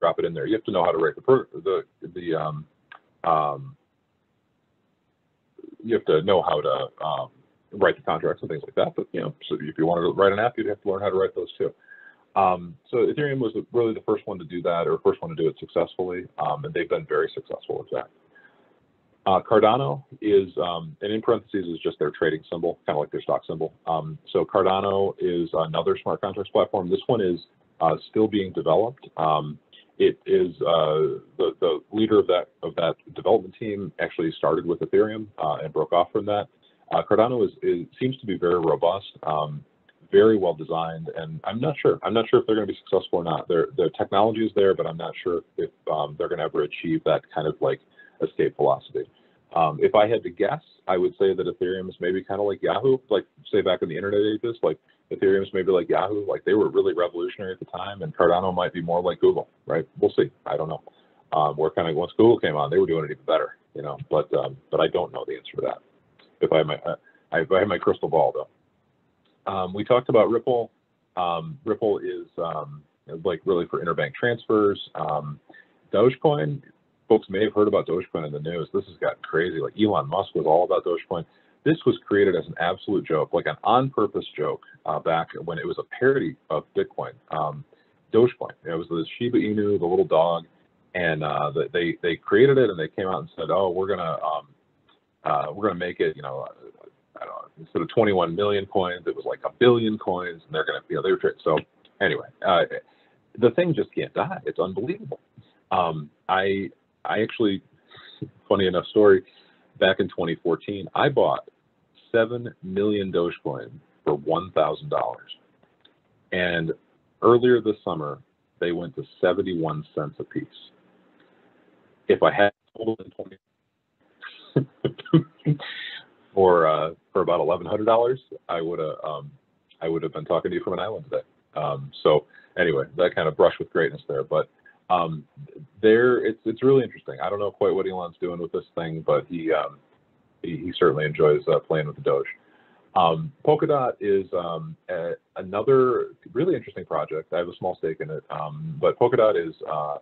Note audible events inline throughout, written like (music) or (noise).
drop it in there. You have to know how to write the the the um, um, you have to know how to um, write the contracts and things like that. But you know, so if you wanted to write an app, you'd have to learn how to write those too. Um, so Ethereum was really the first one to do that, or first one to do it successfully, um, and they've been very successful with that. Uh, Cardano is, um, and in parentheses is just their trading symbol, kind of like their stock symbol. Um, so Cardano is another smart contracts platform. This one is uh, still being developed. It is uh, the, the leader of that of that development team actually started with Ethereum uh, and broke off from that. Uh, Cardano is, is, seems to be very robust, um, very well designed, and I'm not sure. I'm not sure if they're going to be successful or not. Their their technology is there, but I'm not sure if um, they're going to ever achieve that kind of like escape velocity. Um, if I had to guess, I would say that Ethereum is maybe kind of like Yahoo, like say back in the internet ages, like Ethereum is maybe like Yahoo, like they were really revolutionary at the time, and Cardano might be more like Google, right? We'll see. I don't know. Um, where kind of once Google came on, they were doing it even better, you know. But um, but I don't know the answer to that. If I have my uh, if I have my crystal ball though. Um, we talked about Ripple. Um, Ripple is um, like really for interbank transfers. Um, Dogecoin folks may have heard about Dogecoin in the news. This has gotten crazy. Like Elon Musk was all about Dogecoin. This was created as an absolute joke, like an on-purpose joke uh, back when it was a parody of Bitcoin. Um, Dogecoin. It was the Shiba Inu, the little dog, and uh, they they created it and they came out and said, oh, we're gonna um, uh, we're gonna make it, you know, know, instead of 21 million coins, it was like a billion coins, and they're gonna, you know, they were so anyway. Uh, the thing just can't die. It's unbelievable. Um, I I actually, funny enough story, back in 2014, I bought 7 million Dogecoin for $1,000. And earlier this summer, they went to 71 cents a piece. If I had sold in 20 (laughs) for uh, for about $1,100, I would have um, I would have been talking to you from an island today. Um, so anyway, that kind of brush with greatness there. But um, there, it's it's really interesting. I don't know quite what Elon's doing with this thing, but he um, he, certainly enjoys uh, playing with the Doge. Um, Polkadot is um, a, another really interesting project. I have a small stake in it, um, but Polkadot is uh,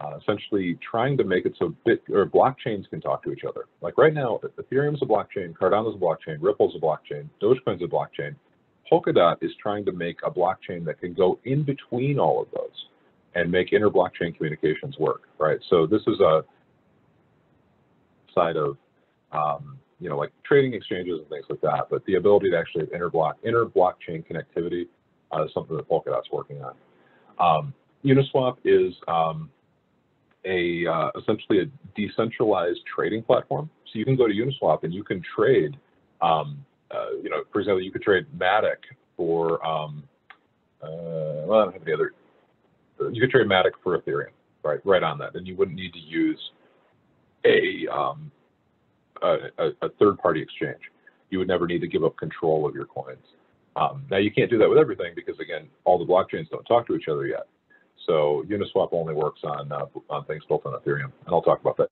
uh, essentially trying to make it so bit or blockchains can talk to each other. Like right now, Ethereum is a blockchain, Cardano is a blockchain, Ripple is a blockchain, Dogecoin is a blockchain. Polkadot is trying to make a blockchain that can go in between all of those and make inter-blockchain communications work, right? So this is a side of, um, you know, like trading exchanges and things like that, but the ability to actually have inter-block, inter-blockchain connectivity uh, is something that Polkadot's working on. Um, Uniswap is um, a uh, essentially a decentralized trading platform. So you can go to Uniswap and you can trade, um, uh, you know, for example, you could trade Matic for, um, uh, well, I don't have any other you could trade Matic for Ethereum, right? Right on that, and you wouldn't need to use a um, a, a third-party exchange. You would never need to give up control of your coins. Um, now you can't do that with everything because again, all the blockchains don't talk to each other yet. So Uniswap only works on uh, on things built on Ethereum, and I'll talk about that.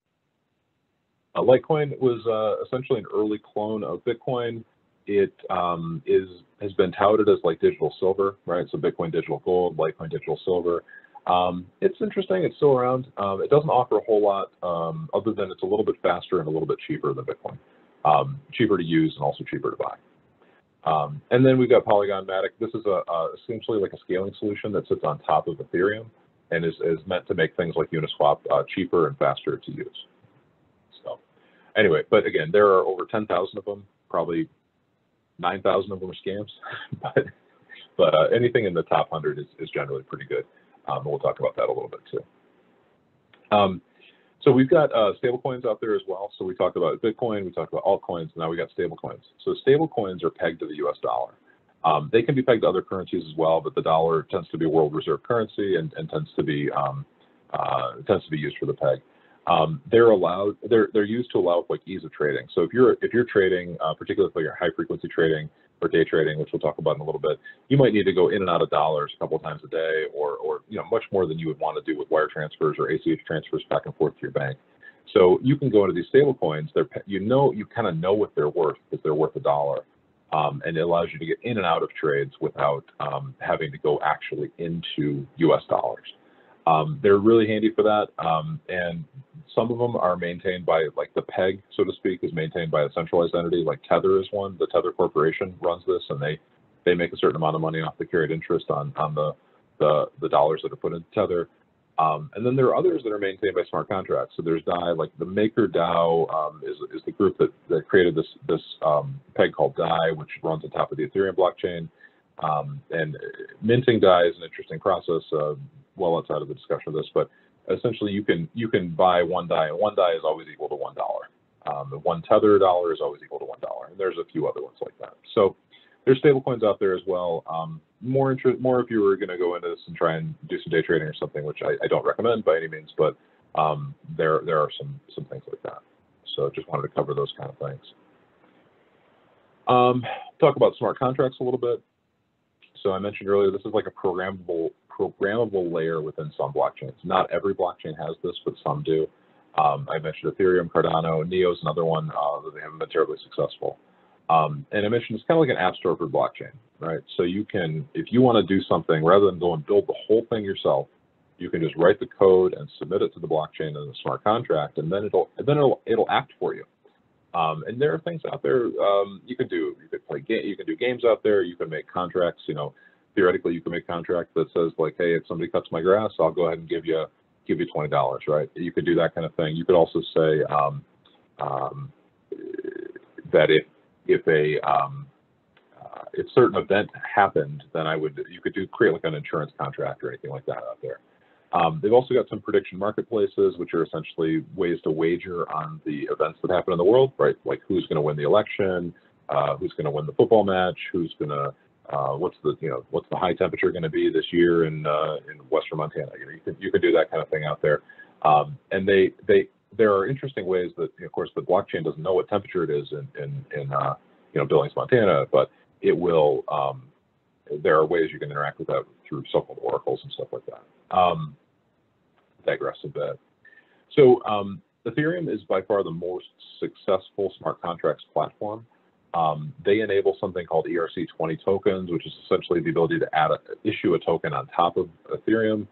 Uh, Litecoin was uh, essentially an early clone of Bitcoin. It um, is has been touted as like digital silver, right? So Bitcoin digital gold, Litecoin digital silver. Um, it's interesting. It's still around. Um, it doesn't offer a whole lot um, other than it's a little bit faster and a little bit cheaper than Bitcoin. Um, cheaper to use and also cheaper to buy. Um, and then we've got Polygon Matic. This is a, a, essentially like a scaling solution that sits on top of Ethereum and is, is meant to make things like Uniswap uh, cheaper and faster to use. So anyway, but again, there are over 10,000 of them, probably 9,000 of them are scams, (laughs) but, but uh, anything in the top 100 is, is generally pretty good. Um, we'll talk about that a little bit too. Um, so we've got uh, stablecoins out there as well. So we talked about Bitcoin, we talked about altcoins, now we got stablecoins. So stablecoins are pegged to the US dollar. Um, they can be pegged to other currencies as well, but the dollar tends to be a world reserve currency and, and tends to be um, uh, tends to be used for the peg. Um, they're allowed they're they're used to allow like ease of trading. So if you're if you're trading, uh, particularly for your high frequency trading, or day trading, which we'll talk about in a little bit, you might need to go in and out of dollars a couple times a day, or, or you know, much more than you would want to do with wire transfers or ACH transfers back and forth to your bank. So you can go into these stable coins. They're, you know, you kind of know what they're worth because they're worth a dollar. Um, and it allows you to get in and out of trades without um, having to go actually into US dollars. Um, they're really handy for that, um, and some of them are maintained by, like the PEG, so to speak, is maintained by a centralized entity, like Tether is one. The Tether Corporation runs this, and they they make a certain amount of money off the carried interest on on the the, the dollars that are put into Tether. Um, and then there are others that are maintained by smart contracts. So there's DAI, like the Maker DAO um, is, is the group that, that created this this um, peg called DAI, which runs on top of the Ethereum blockchain. Um, and minting DAI is an interesting process, uh, well outside of the discussion of this, but essentially you can you can buy one DAI, and one DAI is always equal to one dollar. Um, the one tether dollar is always equal to one dollar, and there's a few other ones like that. So there's stablecoins out there as well. Um, more interest, more if you were going to go into this and try and do some day trading or something, which I, I don't recommend by any means, but um, there there are some some things like that. So just wanted to cover those kind of things. Um, talk about smart contracts a little bit. So I mentioned earlier, this is like a programmable programmable layer within some blockchains. Not every blockchain has this, but some do. Um, I mentioned Ethereum, Cardano, Neo is another one uh, that they haven't been terribly successful. Um, and I mentioned it's kind of like an app store for blockchain, right? So you can, if you want to do something, rather than go and build the whole thing yourself, you can just write the code and submit it to the blockchain in a smart contract, and then it'll then it'll it'll act for you. Um, and there are things out there um, you can do. You can play game, you can do games out there. You can make contracts. You know, theoretically, you can make contract that says like, hey, if somebody cuts my grass, I'll go ahead and give you give you twenty dollars, right? You could do that kind of thing. You could also say um, um that if if a um, uh, if certain event happened, then I would you could do create like an insurance contract or anything like that out there. Um, they've also got some prediction marketplaces, which are essentially ways to wager on the events that happen in the world, right? Like who's going to win the election, uh, who's going to win the football match, who's going to uh, what's the you know what's the high temperature going to be this year in uh, in western Montana? You know, you can you can do that kind of thing out there, um, and they they there are interesting ways that, of course, the blockchain doesn't know what temperature it is in, in, in uh, you know, Billings, Montana, but it will, um, there are ways you can interact with that through so-called oracles and stuff like that. Um, digress a bit. So um, Ethereum is by far the most successful smart contracts platform. Um, they enable something called ERC20 tokens, which is essentially the ability to add a, issue a token on top of Ethereum.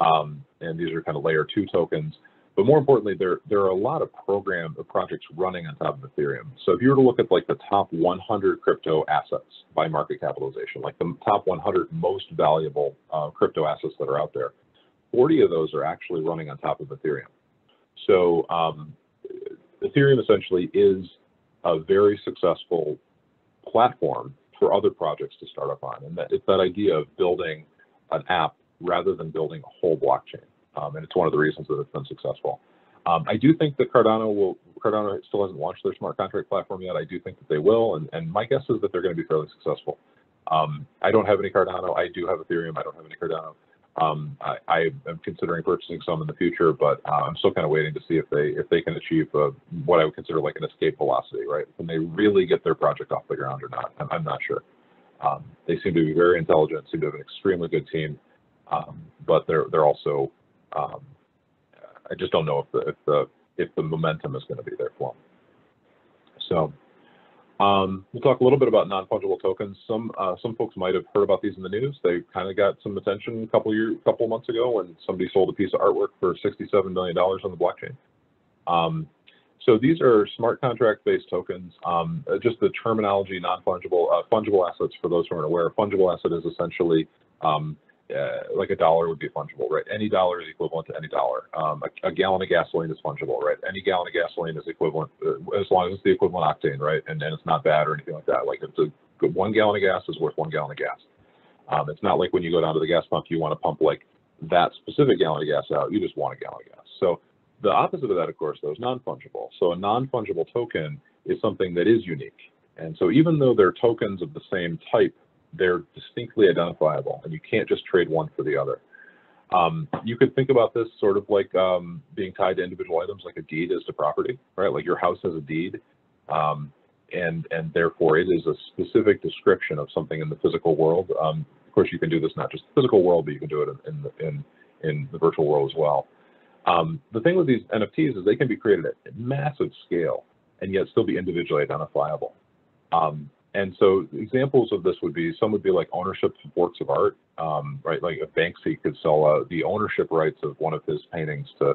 Um, and these are kind of layer two tokens. But more importantly, there, there are a lot of program uh, projects running on top of Ethereum. So if you were to look at like the top 100 crypto assets by market capitalization, like the top 100 most valuable uh, crypto assets that are out there, 40 of those are actually running on top of Ethereum. So um, Ethereum essentially is a very successful platform for other projects to start up on. And that, it's that idea of building an app rather than building a whole blockchain. Um, and it's one of the reasons that it's been successful. Um, I do think that Cardano will, Cardano still hasn't launched their smart contract platform yet. I do think that they will, and, and my guess is that they're going to be fairly successful. Um, I don't have any Cardano. I do have Ethereum. I don't have any Cardano. Um, I, I, am considering purchasing some in the future, but uh, I'm still kind of waiting to see if they if they can achieve uh, what I would consider like an escape velocity, right? Can they really get their project off the ground or not? I'm, I'm not sure. Um, they seem to be very intelligent, seem to have an extremely good team, um, but they're they're also um, I just don't know if the if the if the momentum is going to be there for them. So um, we'll talk a little bit about non-fungible tokens. Some uh, some folks might have heard about these in the news. They kind of got some attention a couple year, couple months ago when somebody sold a piece of artwork for 67 million dollars on the blockchain. Um, so these are smart contract-based tokens. Um, uh, just the terminology, non-fungible, uh, fungible assets. For those who aren't aware, fungible asset is essentially um, uh, like a dollar would be fungible, right? Any dollar is equivalent to any dollar. Um, a, a, gallon of gasoline is fungible, right? Any gallon of gasoline is equivalent uh, as long as it's the equivalent octane, right? And then it's not bad or anything like that. Like it's a one gallon of gas is worth one gallon of gas. Um, it's not like when you go down to the gas pump, you want to pump like that specific gallon of gas out. You just want a gallon of gas. So the opposite of that, of course, though, is non-fungible. So a non-fungible token is something that is unique. And so even though they're tokens of the same type, they're distinctly identifiable, and you can't just trade one for the other. Um, you could think about this sort of like um, being tied to individual items, like a deed is to property, right? Like your house has a deed, um, and and therefore it is a specific description of something in the physical world. Um, of course, you can do this not just the physical world, but you can do it in the, in in the virtual world as well. Um, the thing with these NFTs is they can be created at massive scale and yet still be individually identifiable. Um, and so examples of this would be some would be like ownership of works of art, um, right? Like a Banksy could sell uh, the ownership rights of one of his paintings to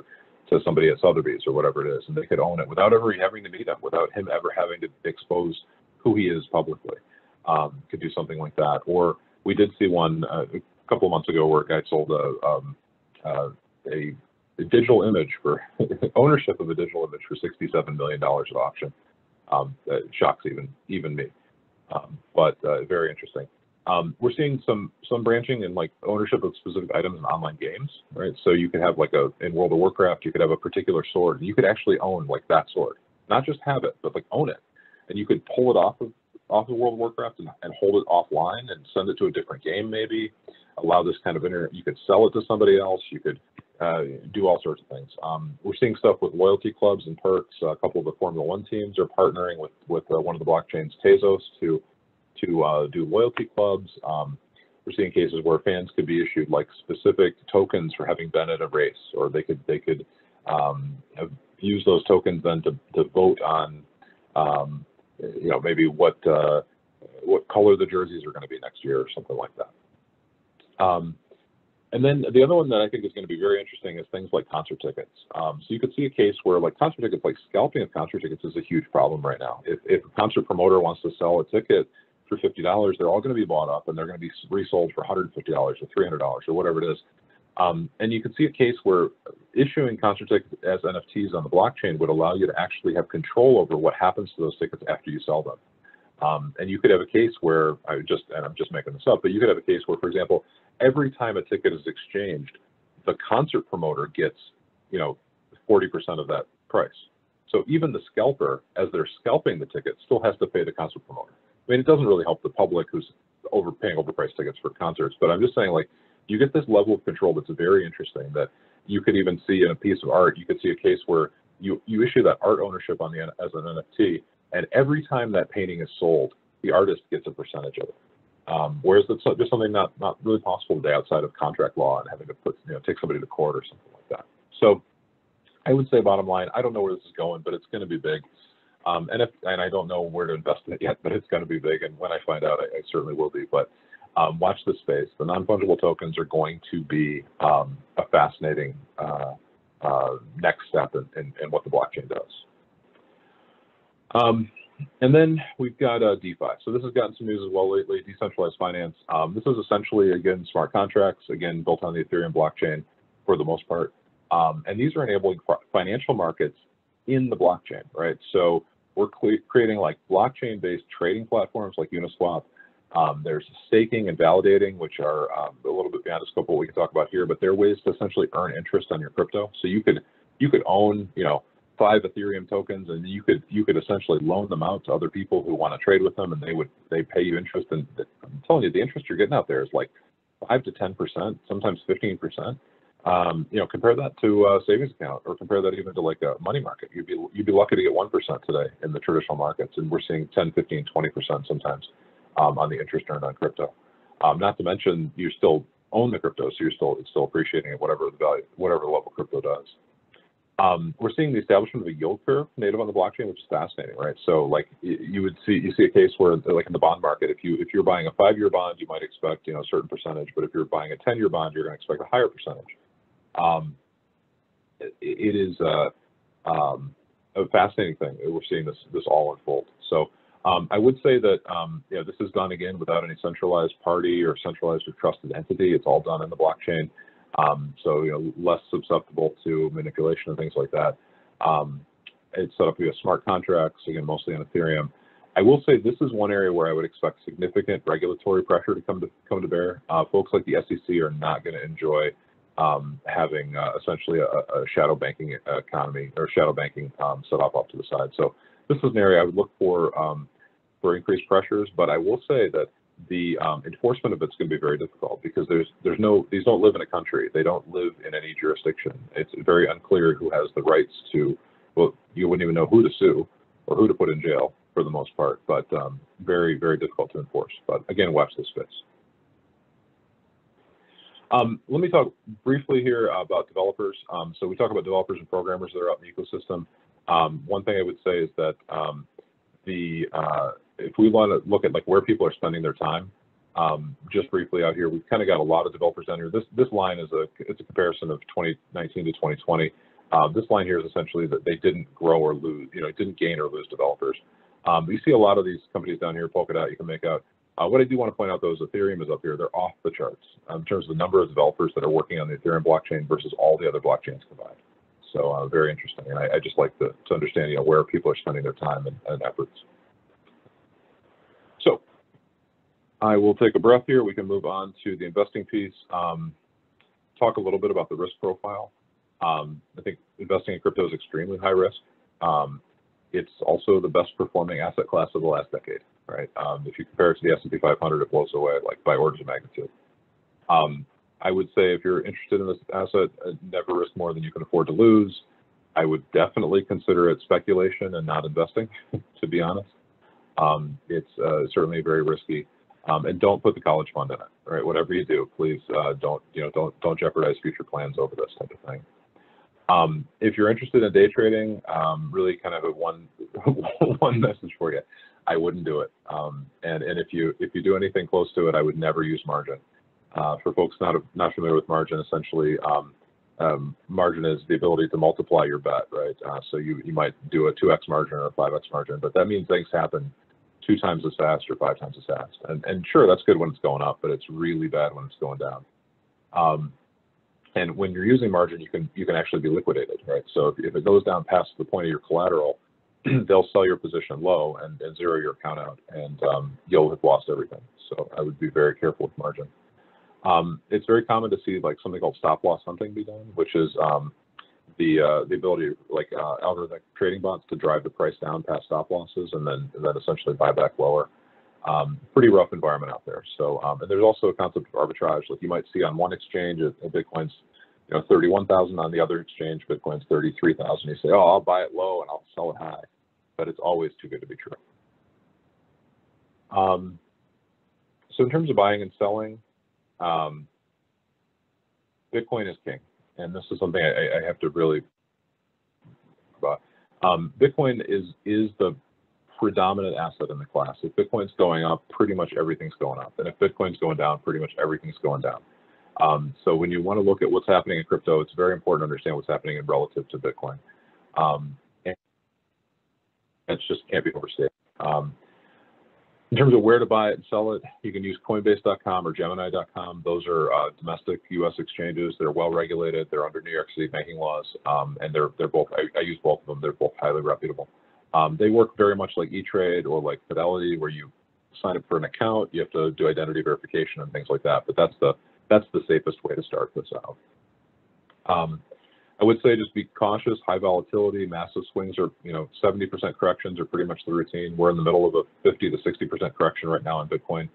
to somebody at Sotheby's or whatever it is, and they could own it without ever having to meet him, without him ever having to expose who he is publicly. Um, could do something like that. Or we did see one uh, a couple of months ago where a guy sold a um, uh, a, a, digital image for (laughs) ownership of a digital image for $67 million at auction. Um, that shocks even even me um, but uh, very interesting. Um, we're seeing some some branching in like ownership of specific items in online games, right? So you could have like a in World of Warcraft, you could have a particular sword. And you could actually own like that sword, not just have it, but like own it, and you could pull it off of off of World of Warcraft and, and hold it offline and send it to a different game, maybe. Allow this kind of inter. You could sell it to somebody else. You could uh, do all sorts of things. Um, we're seeing stuff with loyalty clubs and perks. a couple of the Formula One teams are partnering with with uh, one of the blockchains, Tezos, to to uh, do loyalty clubs. Um, we're seeing cases where fans could be issued like specific tokens for having been at a race, or they could they could um, use those tokens then to, to vote on, um, you know, maybe what uh, what color the jerseys are going to be next year or something like that. And then the other one that I think is going to be very interesting is things like concert tickets. Um, so you could see a case where like concert tickets, like scalping of concert tickets is a huge problem right now. If, if a concert promoter wants to sell a ticket for $50, they're all going to be bought up and they're going to be resold for $150 or $300 or whatever it is. Um, and you can see a case where issuing concert tickets as NFTs on the blockchain would allow you to actually have control over what happens to those tickets after you sell them. Um, and you could have a case where I just, and I'm just making this up, but you could have a case where, for example, every time a ticket is exchanged, the concert promoter gets, you know, 40% of that price. So even the scalper, as they're scalping the ticket, still has to pay the concert promoter. I mean, it doesn't really help the public who's overpaying overpriced tickets for concerts, but I'm just saying, like, you get this level of control that's very interesting that you could even see in a piece of art. You could see a case where you, you issue that art ownership on the as an NFT, and every time that painting is sold, the artist gets a percentage of it. Um, whereas it's just something not not really possible today outside of contract law and having to put you know take somebody to court or something like that. So I would say bottom line, I don't know where this is going, but it's going to be big. Um, and if and I don't know where to invest in it yet, but it's going to be big. And when I find out, I, I certainly will be. But um, watch this space. The non-fungible tokens are going to be um, a fascinating uh, uh, next step in, in, in, what the blockchain does. Um, and then we've got uh, DeFi. So this has gotten some news as well lately, decentralized finance. Um, this is essentially, again, smart contracts, again, built on the Ethereum blockchain for the most part. Um, and these are enabling financial markets in the blockchain, right? So we're creating like blockchain-based trading platforms like Uniswap. Um, there's staking and validating, which are um, a little bit beyond the scope of what we can talk about here, but they're ways to essentially earn interest on your crypto. So you could you could own, you know, five Ethereum tokens, and you could you could essentially loan them out to other people who want to trade with them, and they would they pay you interest. And I'm telling you, the interest you're getting out there is like five to ten percent, sometimes fifteen percent. Um, you know, compare that to a savings account, or compare that even to like a money market. You'd be you'd be lucky to get one percent today in the traditional markets, and we're seeing 10, 15, 20 percent sometimes um, on the interest earned on crypto. Um, not to mention, you still own the crypto, so you're still it's still appreciating at whatever the value, whatever level crypto does. Um, we're seeing the establishment of a yield curve native on the blockchain, which is fascinating, right? So like you would see, you see a case where like in the bond market, if you, if you're buying a five-year bond, you might expect, you know, a certain percentage, but if you're buying a 10-year bond, you're going to expect a higher percentage. Um, it, it is uh, um, a fascinating thing. We're seeing this, this all unfold. So um, I would say that, um, you know, this is done again without any centralized party or centralized or trusted entity. It's all done in the blockchain. Um, so, you know, less susceptible to manipulation and things like that. Um, it's set up via smart contracts, again, mostly on Ethereum. I will say this is one area where I would expect significant regulatory pressure to come to come to bear. Uh, folks like the SEC are not going to enjoy um, having uh, essentially a, a, shadow banking economy or shadow banking um, set up off to the side. So this is an area I would look for um, for increased pressures. But I will say that the um, enforcement of it's going to be very difficult because there's there's no these don't live in a country. They don't live in any jurisdiction. It's very unclear who has the rights to well you wouldn't even know who to sue or who to put in jail for the most part but um, very very difficult to enforce. But again watch this space. Um, let me talk briefly here about developers. Um, so we talk about developers and programmers that are out in the ecosystem. Um, one thing I would say is that um, the uh, if we want to look at like where people are spending their time, um, just briefly out here, we've kind of got a lot of developers down here. This this line is a it's a comparison of 2019 to 2020. Um, this line here is essentially that they didn't grow or lose, you know, didn't gain or lose developers. Um, we see a lot of these companies down here, Polkadot, you can make out. Uh, what I do want to point out though is Ethereum is up here. They're off the charts um, in terms of the number of developers that are working on the Ethereum blockchain versus all the other blockchains combined. So uh, very interesting. And I, I just like to, to, understand, you know, where people are spending their time and, and efforts. So I will take a breath here. We can move on to the investing piece. Um, talk a little bit about the risk profile. Um, I think investing in crypto is extremely high risk. Um, it's also the best performing asset class of the last decade, right? Um, if you compare it to the S&P 500, it blows away like by orders of magnitude. Um, I would say if you're interested in this asset, uh, never risk more than you can afford to lose. I would definitely consider it speculation and not investing, (laughs) to be honest. Um, it's uh, certainly very risky. Um, and don't put the college fund in it, right? Whatever you do, please uh, don't, you know, don't, don't jeopardize future plans over this type of thing. Um, if you're interested in day trading, um, really kind of a one (laughs) one message for you. I wouldn't do it. Um, and and if you if you do anything close to it, I would never use margin. Uh, for folks not not familiar with margin, essentially, um, um, margin is the ability to multiply your bet, right? Uh, so you you might do a 2x margin or a 5x margin, but that means things happen two times as fast or five times as fast. And and sure, that's good when it's going up, but it's really bad when it's going down. Um, and when you're using margin, you can you can actually be liquidated, right? So if, if it goes down past the point of your collateral, (clears throat) they'll sell your position low and, and zero your account out, and um, you'll have lost everything. So I would be very careful with margin. Um, it's very common to see like something called stop loss hunting be done, which is um, the uh, the ability like uh, algorithmic trading bots to drive the price down past stop losses and then and then essentially buy back lower. Um, pretty rough environment out there. So, um, and there's also a concept of arbitrage. Like you might see on one exchange, a, a Bitcoin's you know 31,000 on the other exchange, Bitcoin's 33,000. You say, oh, I'll buy it low and I'll sell it high, but it's always too good to be true. Um, so in terms of buying and selling, um, Bitcoin is king, and this is something I, I have to really. About. Um, Bitcoin is is the predominant asset in the class. If Bitcoin's going up, pretty much everything's going up. And if Bitcoin's going down, pretty much everything's going down. Um, so when you want to look at what's happening in crypto, it's very important to understand what's happening in relative to Bitcoin. Um, and it just can't be overstated. Um, in terms of where to buy it and sell it, you can use Coinbase.com or Gemini.com. Those are uh, domestic U.S. exchanges. They're well regulated. They're under New York City banking laws, um, and they're they're both. I, I, use both of them. They're both highly reputable. Um, they work very much like E-Trade or like Fidelity, where you sign up for an account, you have to do identity verification and things like that. But that's the that's the safest way to start this out. Um, I would say just be cautious. High volatility, massive swings are you know 70% corrections are pretty much the routine. We're in the middle of a 50 to 60% correction right now in Bitcoin,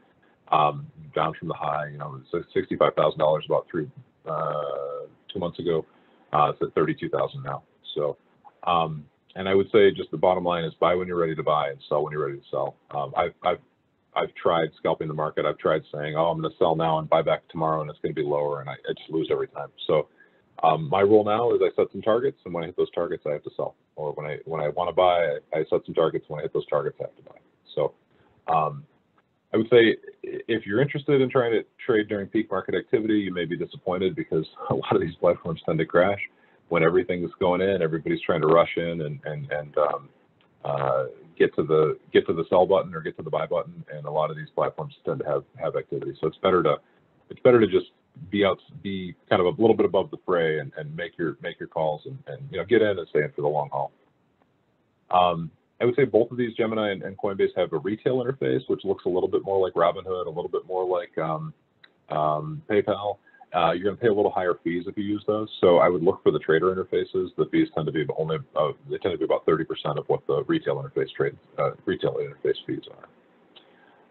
um, down from the high. You know, $65,000 about three uh, two months ago. Uh, it's at 32,000 now. So um, and I would say just the bottom line is buy when you're ready to buy and sell when you're ready to sell. Um, I've, I've, I've tried scalping the market. I've tried saying, oh, I'm going to sell now and buy back tomorrow and it's going to be lower and I, I just lose every time. So um, my rule now is I set some targets and when I hit those targets, I have to sell. Or when I when I want to buy, I, set some targets. When I hit those targets, I have to buy. So um, I would say if you're interested in trying to trade during peak market activity, you may be disappointed because (laughs) a lot of these platforms tend to crash when everything's going in, everybody's trying to rush in and and and um, uh, get to the get to the sell button or get to the buy button, and a lot of these platforms tend to have have activity. So it's better to it's better to just be out be kind of a little bit above the fray and, and make your make your calls and, and you know get in and stay in for the long haul. Um, I would say both of these Gemini and, and, Coinbase have a retail interface, which looks a little bit more like Robinhood, a little bit more like um, um, PayPal. Uh, you're going to pay a little higher fees if you use those. So I would look for the trader interfaces. The fees tend to be only uh, they tend to be about 30% of what the retail interface trade uh, retail interface fees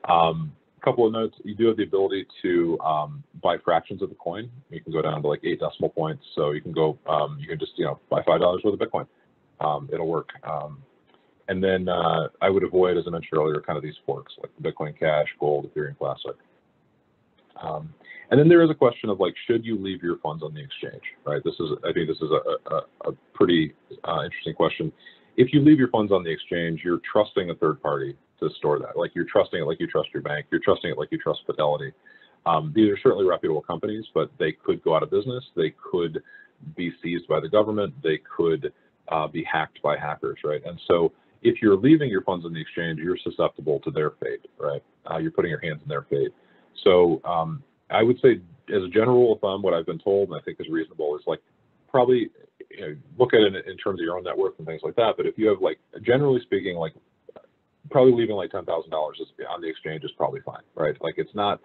are. Um, a couple of notes: you do have the ability to um, buy fractions of the coin. You can go down to like eight decimal points. So you can go um, you can just you know buy five dollars worth of Bitcoin. Um, it'll work. Um, and then uh, I would avoid, as I mentioned earlier, kind of these forks like Bitcoin Cash, Gold, Ethereum Classic. Um, and then there is a question of like, should you leave your funds on the exchange, right? This is, I think this is a, a, a pretty uh, interesting question. If you leave your funds on the exchange, you're trusting a third party to store that. Like you're trusting it like you trust your bank. You're trusting it like you trust Fidelity. Um, these are certainly reputable companies, but they could go out of business. They could be seized by the government. They could uh, be hacked by hackers, right? And so if you're leaving your funds on the exchange, you're susceptible to their fate, right? Uh, you're putting your hands in their fate. So um, I would say, as a general rule of thumb, what I've been told and I think is reasonable is like probably you know, look at it in terms of your own net worth and things like that. But if you have like, generally speaking, like probably leaving like ten thousand dollars on the exchange is probably fine, right? Like it's not,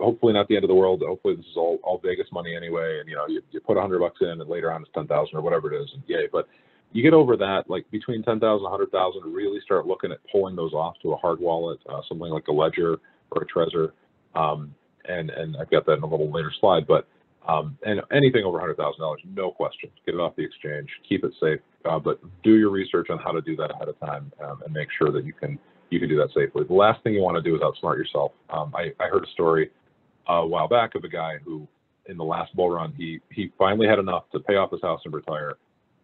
hopefully not the end of the world. Hopefully this is all all Vegas money anyway, and you know you, you put a hundred bucks in, and later on it's ten thousand or whatever it is, and yay. But you get over that, like between ten thousand, a hundred thousand, really start looking at pulling those off to a hard wallet, uh, something like a Ledger or a Trezor. Um, and and I've got that in a little later slide, but um, and anything over $100,000, no question, get it off the exchange, keep it safe, uh, but do your research on how to do that ahead of time um, and make sure that you can you can do that safely. The last thing you want to do is outsmart yourself. Um, I, I heard a story a while back of a guy who, in the last bull run, he he finally had enough to pay off his house and retire.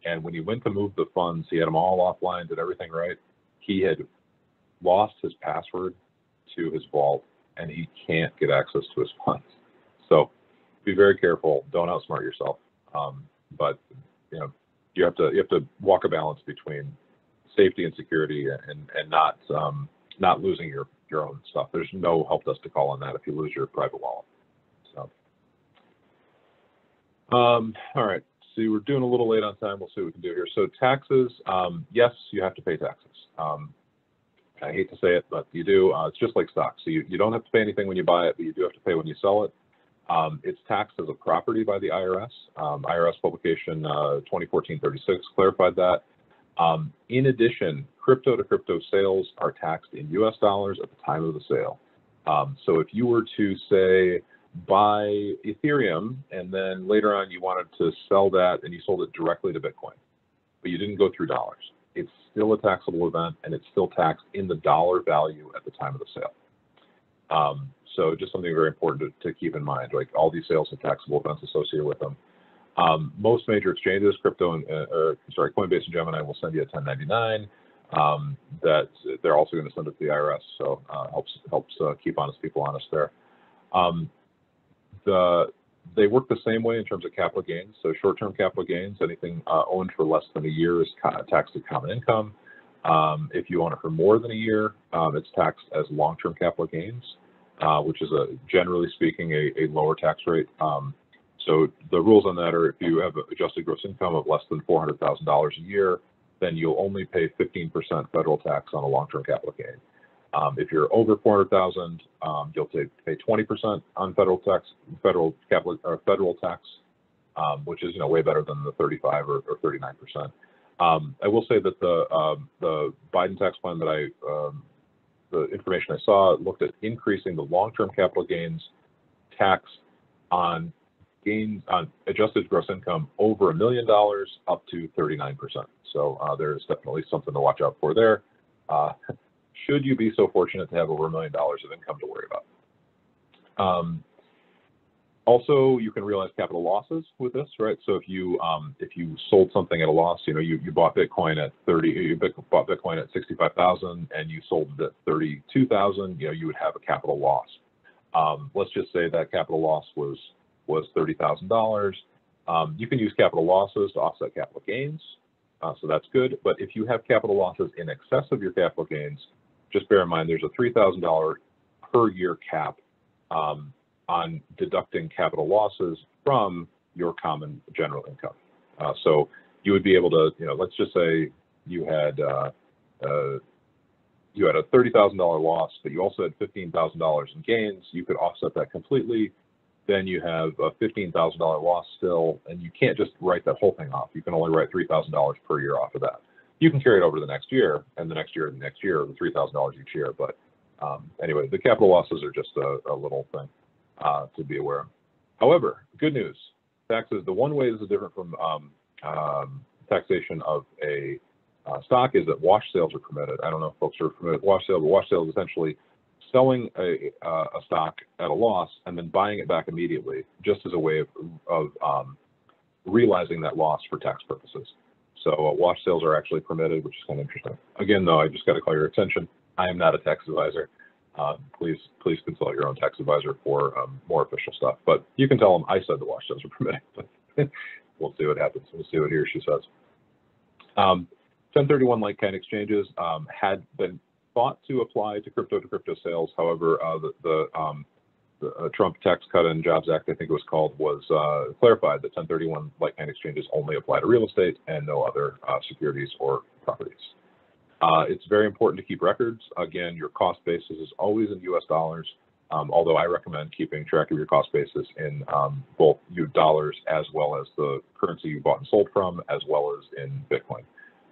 And when he went to move the funds, he had them all offline, did everything right. He had lost his password to his vault, and he can't get access to his funds. So be very careful. Don't outsmart yourself. Um, but you know, you have to you have to walk a balance between safety and security, and and not um, not losing your your own stuff. There's no help desk to call on that if you lose your private wallet. So, um, all right. See, we're doing a little late on time. We'll see what we can do here. So taxes, um, yes, you have to pay taxes. Um, I hate to say it, but you do. Uh, it's just like stocks. So you, you don't have to pay anything when you buy it, but you do have to pay when you sell it. Um, it's taxed as a property by the IRS. Um, IRS publication uh, 2014-36 clarified that. Um, in addition, crypto to crypto sales are taxed in US dollars at the time of the sale. Um, so if you were to say buy Ethereum and then later on you wanted to sell that and you sold it directly to Bitcoin, but you didn't go through dollars, it's still a taxable event and it's still taxed in the dollar value at the time of the sale. Um, so just something very important to, to, keep in mind. Like all these sales have taxable events associated with them. Um, most major exchanges, crypto and uh, uh, sorry, Coinbase and Gemini will send you a 1099. Um, that they're also going to send it to the IRS, so uh, helps helps uh, keep honest people honest there. Um, the they work the same way in terms of capital gains. So short-term capital gains, anything uh, owned for less than a year is taxed as common income. Um, if you own it for more than a year, um, it's taxed as long-term capital gains. Uh, which is a generally speaking a, a lower tax rate. Um, so the rules on that are if you have adjusted gross income of less than $400,000 a year, then you'll only pay 15% federal tax on a long-term capital gain. Um, if you're over 400,000, um, you'll pay 20% on federal tax, federal capital or federal tax, um, which is you know way better than the 35 or, or 39%. Um, I will say that the um, the Biden tax plan that I um, the information I saw looked at increasing the long-term capital gains tax on gains on adjusted gross income over a million dollars up to 39%. So uh, there's definitely something to watch out for there. Uh, should you be so fortunate to have over a million dollars of income to worry about. Um, also, you can realize capital losses with this, right? So if you um, if you sold something at a loss, you know, you, you bought Bitcoin at 30, you bought Bitcoin at 65,000 and you sold it at 32,000, you know, you would have a capital loss. Um, let's just say that capital loss was was $30,000. Um, you can use capital losses to offset capital gains, uh, so that's good. But if you have capital losses in excess of your capital gains, just bear in mind there's a $3,000 per year cap um, on deducting capital losses from your common general income. Uh, so you would be able to, you know, let's just say you had uh, uh, you had a thirty thousand dollar loss, but you also had fifteen thousand dollars in gains. You could offset that completely. Then you have a fifteen thousand dollar loss still, and you can't just write that whole thing off. You can only write three thousand dollars per year off of that. You can carry it over to the next year, and the next year, and the next year, the three thousand dollars each year. But um, anyway, the capital losses are just a, a little thing uh, to be aware of. However, good news, taxes, the one way this is different from um, um, taxation of a uh, stock is that wash sales are permitted. I don't know if folks are familiar with wash sale, but wash sale is essentially selling a, uh, a stock at a loss and then buying it back immediately, just as a way of, of um, realizing that loss for tax purposes. So uh, wash sales are actually permitted, which is kind of interesting. Again, though, I just got to call your attention. I am not a tax advisor. Uh, please, please consult your own tax advisor for um, more official stuff. But you can tell them I said the wash sales are permitted. But (laughs) we'll see what happens. We'll see what he or she says. Um, 1031 like kind exchanges um, had been thought to apply to crypto to crypto sales. However, uh, the, the, um, the uh, Trump Tax Cut and Jobs Act, I think it was called, was uh, clarified that 1031 like kind exchanges only apply to real estate and no other uh, securities or properties. Uh, it's very important to keep records. Again, your cost basis is always in US dollars, um, although I recommend keeping track of your cost basis in um, both your dollars as well as the currency you bought and sold from, as well as in Bitcoin.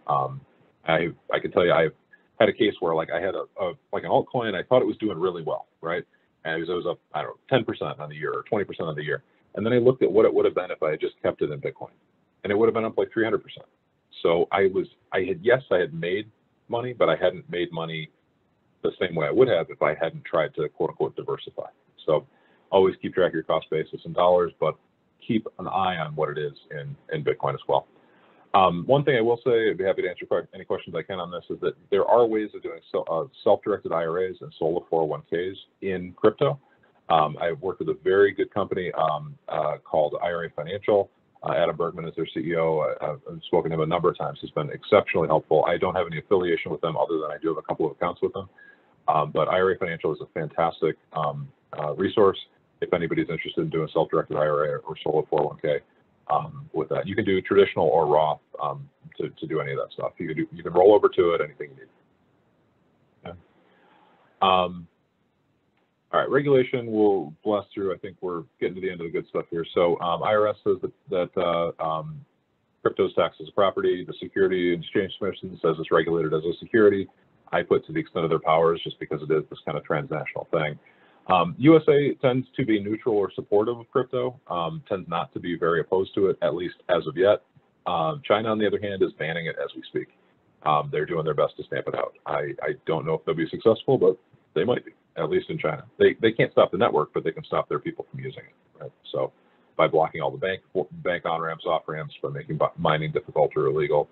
Um, I, I can tell you I've had a case where like I had a, a like an altcoin, I thought it was doing really well, right? And it was, it was up, I don't know, 10% on the year or 20% on the year. And then I looked at what it would have been if I had just kept it in Bitcoin. And it would have been up like 300%. So I was, I had, yes, I had made money, but I hadn't made money the same way I would have if I hadn't tried to quote unquote diversify. So always keep track of your cost basis in dollars, but keep an eye on what it is in, in Bitcoin as well. Um, one thing I will say, I'd be happy to answer any questions I can on this, is that there are ways of doing so, uh, self-directed IRAs and solo 401ks in crypto. Um, I've worked with a very good company um, uh, called IRA Financial. Uh, Adam Bergman is their CEO. I, have spoken to him a number of times. He's been exceptionally helpful. I don't have any affiliation with them other than I do have a couple of accounts with them. Um, but IRA Financial is a fantastic um, uh, resource if anybody's interested in doing self-directed IRA or solo 401k um, with that. You can do traditional or Roth um, to, to do any of that stuff. You can do, you can roll over to it, anything you need. Okay. All right, regulation we'll blast through. I think we're getting to the end of the good stuff here. So um, IRS says that, that uh, um, crypto is taxed as a property. The Security and Exchange Commission says it's regulated as a security. I put to the extent of their powers just because it is this kind of transnational thing. Um, USA tends to be neutral or supportive of crypto, um, tends not to be very opposed to it, at least as of yet. Um, China, on the other hand, is banning it as we speak. Um, they're doing their best to stamp it out. I, I don't know if they'll be successful, but they might be, at least in China. They, they can't stop the network, but they can stop their people from using it. Right? So by blocking all the bank bank on ramps, off ramps, by making mining difficult or illegal.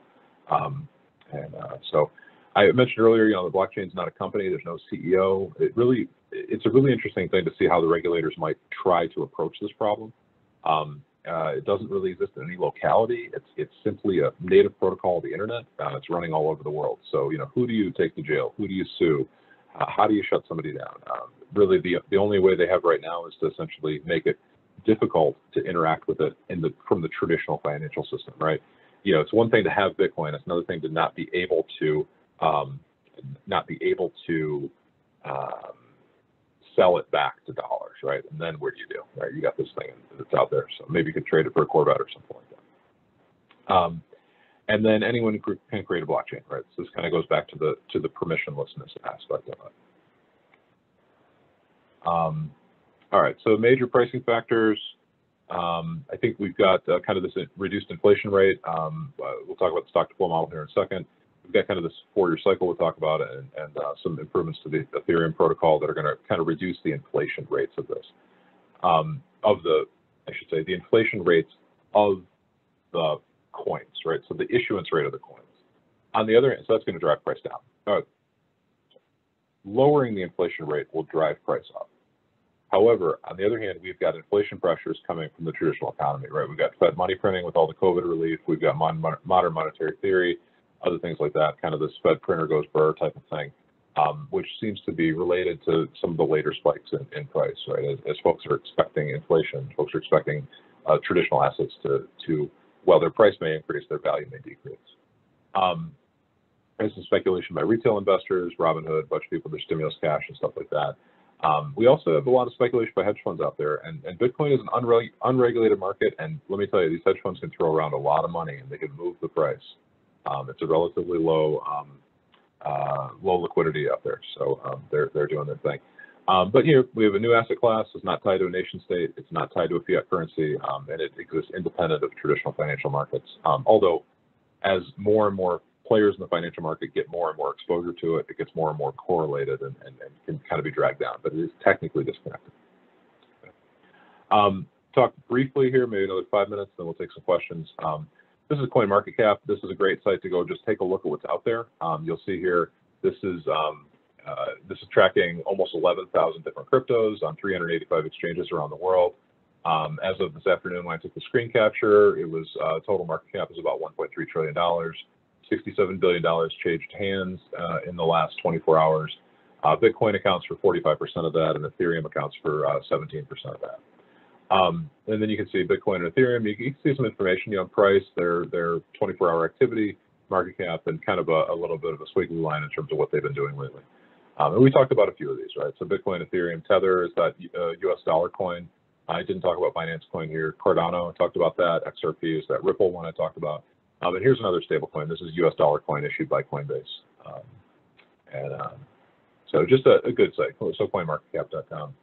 Um, and uh, so I mentioned earlier, you know, the blockchain is not a company. There's no CEO. It really, it's a really interesting thing to see how the regulators might try to approach this problem. Um, uh, it doesn't really exist in any locality. It's it's simply a native protocol of the internet. Uh, it's running all over the world. So you know, who do you take to jail? Who do you sue? How do you shut somebody down? Um, really, the the only way they have right now is to essentially make it difficult to interact with it in the from the traditional financial system, right? You know, it's one thing to have Bitcoin. It's another thing to not be able to um, not be able to um, sell it back to dollars, right? And then what do you do, right? You got this thing that's out there, so maybe you could trade it for a Corvette or something like that. Um, and then anyone can create a blockchain, right? So this kind of goes back to the to the permissionlessness aspect of it. Um, all right, so major pricing factors. Um, I think we've got uh, kind of this reduced inflation rate. Um, uh, we'll talk about the stock to flow model here in a second we've got kind of this four-year cycle we'll talk about and, and uh, some improvements to the Ethereum protocol that are going to kind of reduce the inflation rates of this, um, of the, I should say, the inflation rates of the coins, right? So the issuance rate of the coins. On the other hand, so that's going to drive price down. Uh, lowering the inflation rate will drive price up. However, on the other hand, we've got inflation pressures coming from the traditional economy, right? We've got Fed money printing with all the COVID relief. We've got modern monetary theory other things like that, kind of this Fed printer goes burr type of thing, um, which seems to be related to some of the later spikes in, in price, right? As, as, folks are expecting inflation, folks are expecting uh, traditional assets to, to, while their price may increase, their value may decrease. Um, there's some speculation by retail investors, Robinhood, a bunch of people, their stimulus cash and stuff like that. Um, we also have a lot of speculation by hedge funds out there, and, and Bitcoin is an unre unregulated market. And let me tell you, these hedge funds can throw around a lot of money and they can move the price. Um, it's a relatively low um, uh, low liquidity out there, so um, they're they're doing their thing. Um, but here we have a new asset class. It's not tied to a nation state. It's not tied to a fiat currency, um, and it exists independent of traditional financial markets. Um, although, as more and more players in the financial market get more and more exposure to it, it gets more and more correlated and, and, and can kind of be dragged down. But it is technically disconnected. talk briefly here, maybe another five minutes, then we'll take some questions. this is CoinMarketCap. This is a great site to go just take a look at what's out there. Um, you'll see here, this is um, uh, this is tracking almost 11,000 different cryptos on 385 exchanges around the world. Um, as of this afternoon, when I took the screen capture, it was uh, total market cap is about 1.3 trillion dollars. 67 billion dollars changed hands uh, in the last 24 hours. Uh, Bitcoin accounts for 45% of that, and Ethereum accounts for 17% uh, of that. Um, and then you can see Bitcoin and Ethereum. You can see some information you know, price, their their 24-hour activity, market cap, and kind of a, a, little bit of a squiggly line in terms of what they've been doing lately. Um, and we talked about a few of these, right? So Bitcoin, Ethereum, Tether is that uh, U.S. dollar coin. I didn't talk about Binance Coin here. Cardano, talked about that. XRP is that Ripple one I talked about. Um, and here's another stable coin. This is U.S. dollar coin issued by Coinbase. Um, and um, so just a, a, good site, so coinmarketcap.com.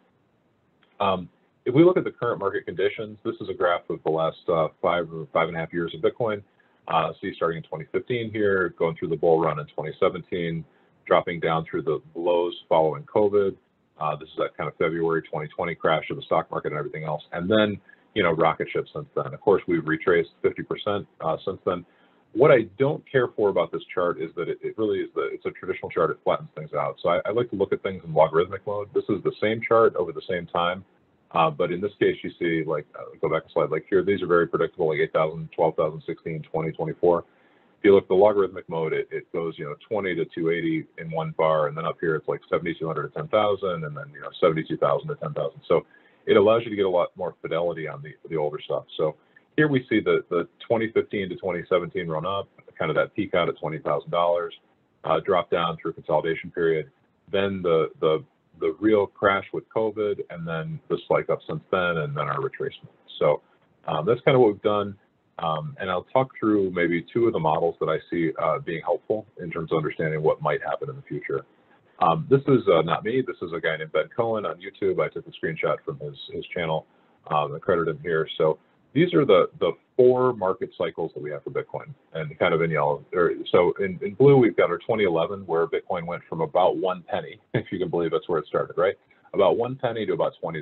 Um, if we look at the current market conditions, this is a graph of the last uh, five or five and a half years of Bitcoin. Uh, see, starting in 2015 here, going through the bull run in 2017, dropping down through the lows following COVID. Uh, this is that kind of February 2020 crash of the stock market and everything else. And then, you know, rocket ship since then. Of course, we've retraced 50% uh, since then. What I don't care for about this chart is that it, it really is the, it's a traditional chart. It flattens things out. So I, I like to look at things in logarithmic mode. This is the same chart over the same time. Uh, but in this case, you see, like, uh, go back a slide, like here, these are very predictable, like 8,000, 12,000, 16, 20, 24. You look at the logarithmic mode, it, it goes, you know, 20 to 280 in one bar, and then up here it's like 7,200 to 10,000, and then, you know, 72,000 to 10,000. So it allows you to get a lot more fidelity on the, the older stuff. So here we see the, the 2015 to 2017 run up, kind of that peak out at $20,000, uh, drop down through consolidation period. Then the, the the real crash with COVID, and then the spike up since then, and then our retracement. So um, that's kind of what we've done. Um, and I'll talk through maybe two of the models that I see uh, being helpful in terms of understanding what might happen in the future. Um, this is uh, not me. This is a guy named Ben Cowen on YouTube. I took a screenshot from his, his channel. Um, I credit him here. So these are the, the four market cycles that we have for Bitcoin and kind of in yellow. Or, so in, in blue, we've got our 2011 where Bitcoin went from about one penny, (laughs) if you can believe that's where it started, right? About one penny to about $20.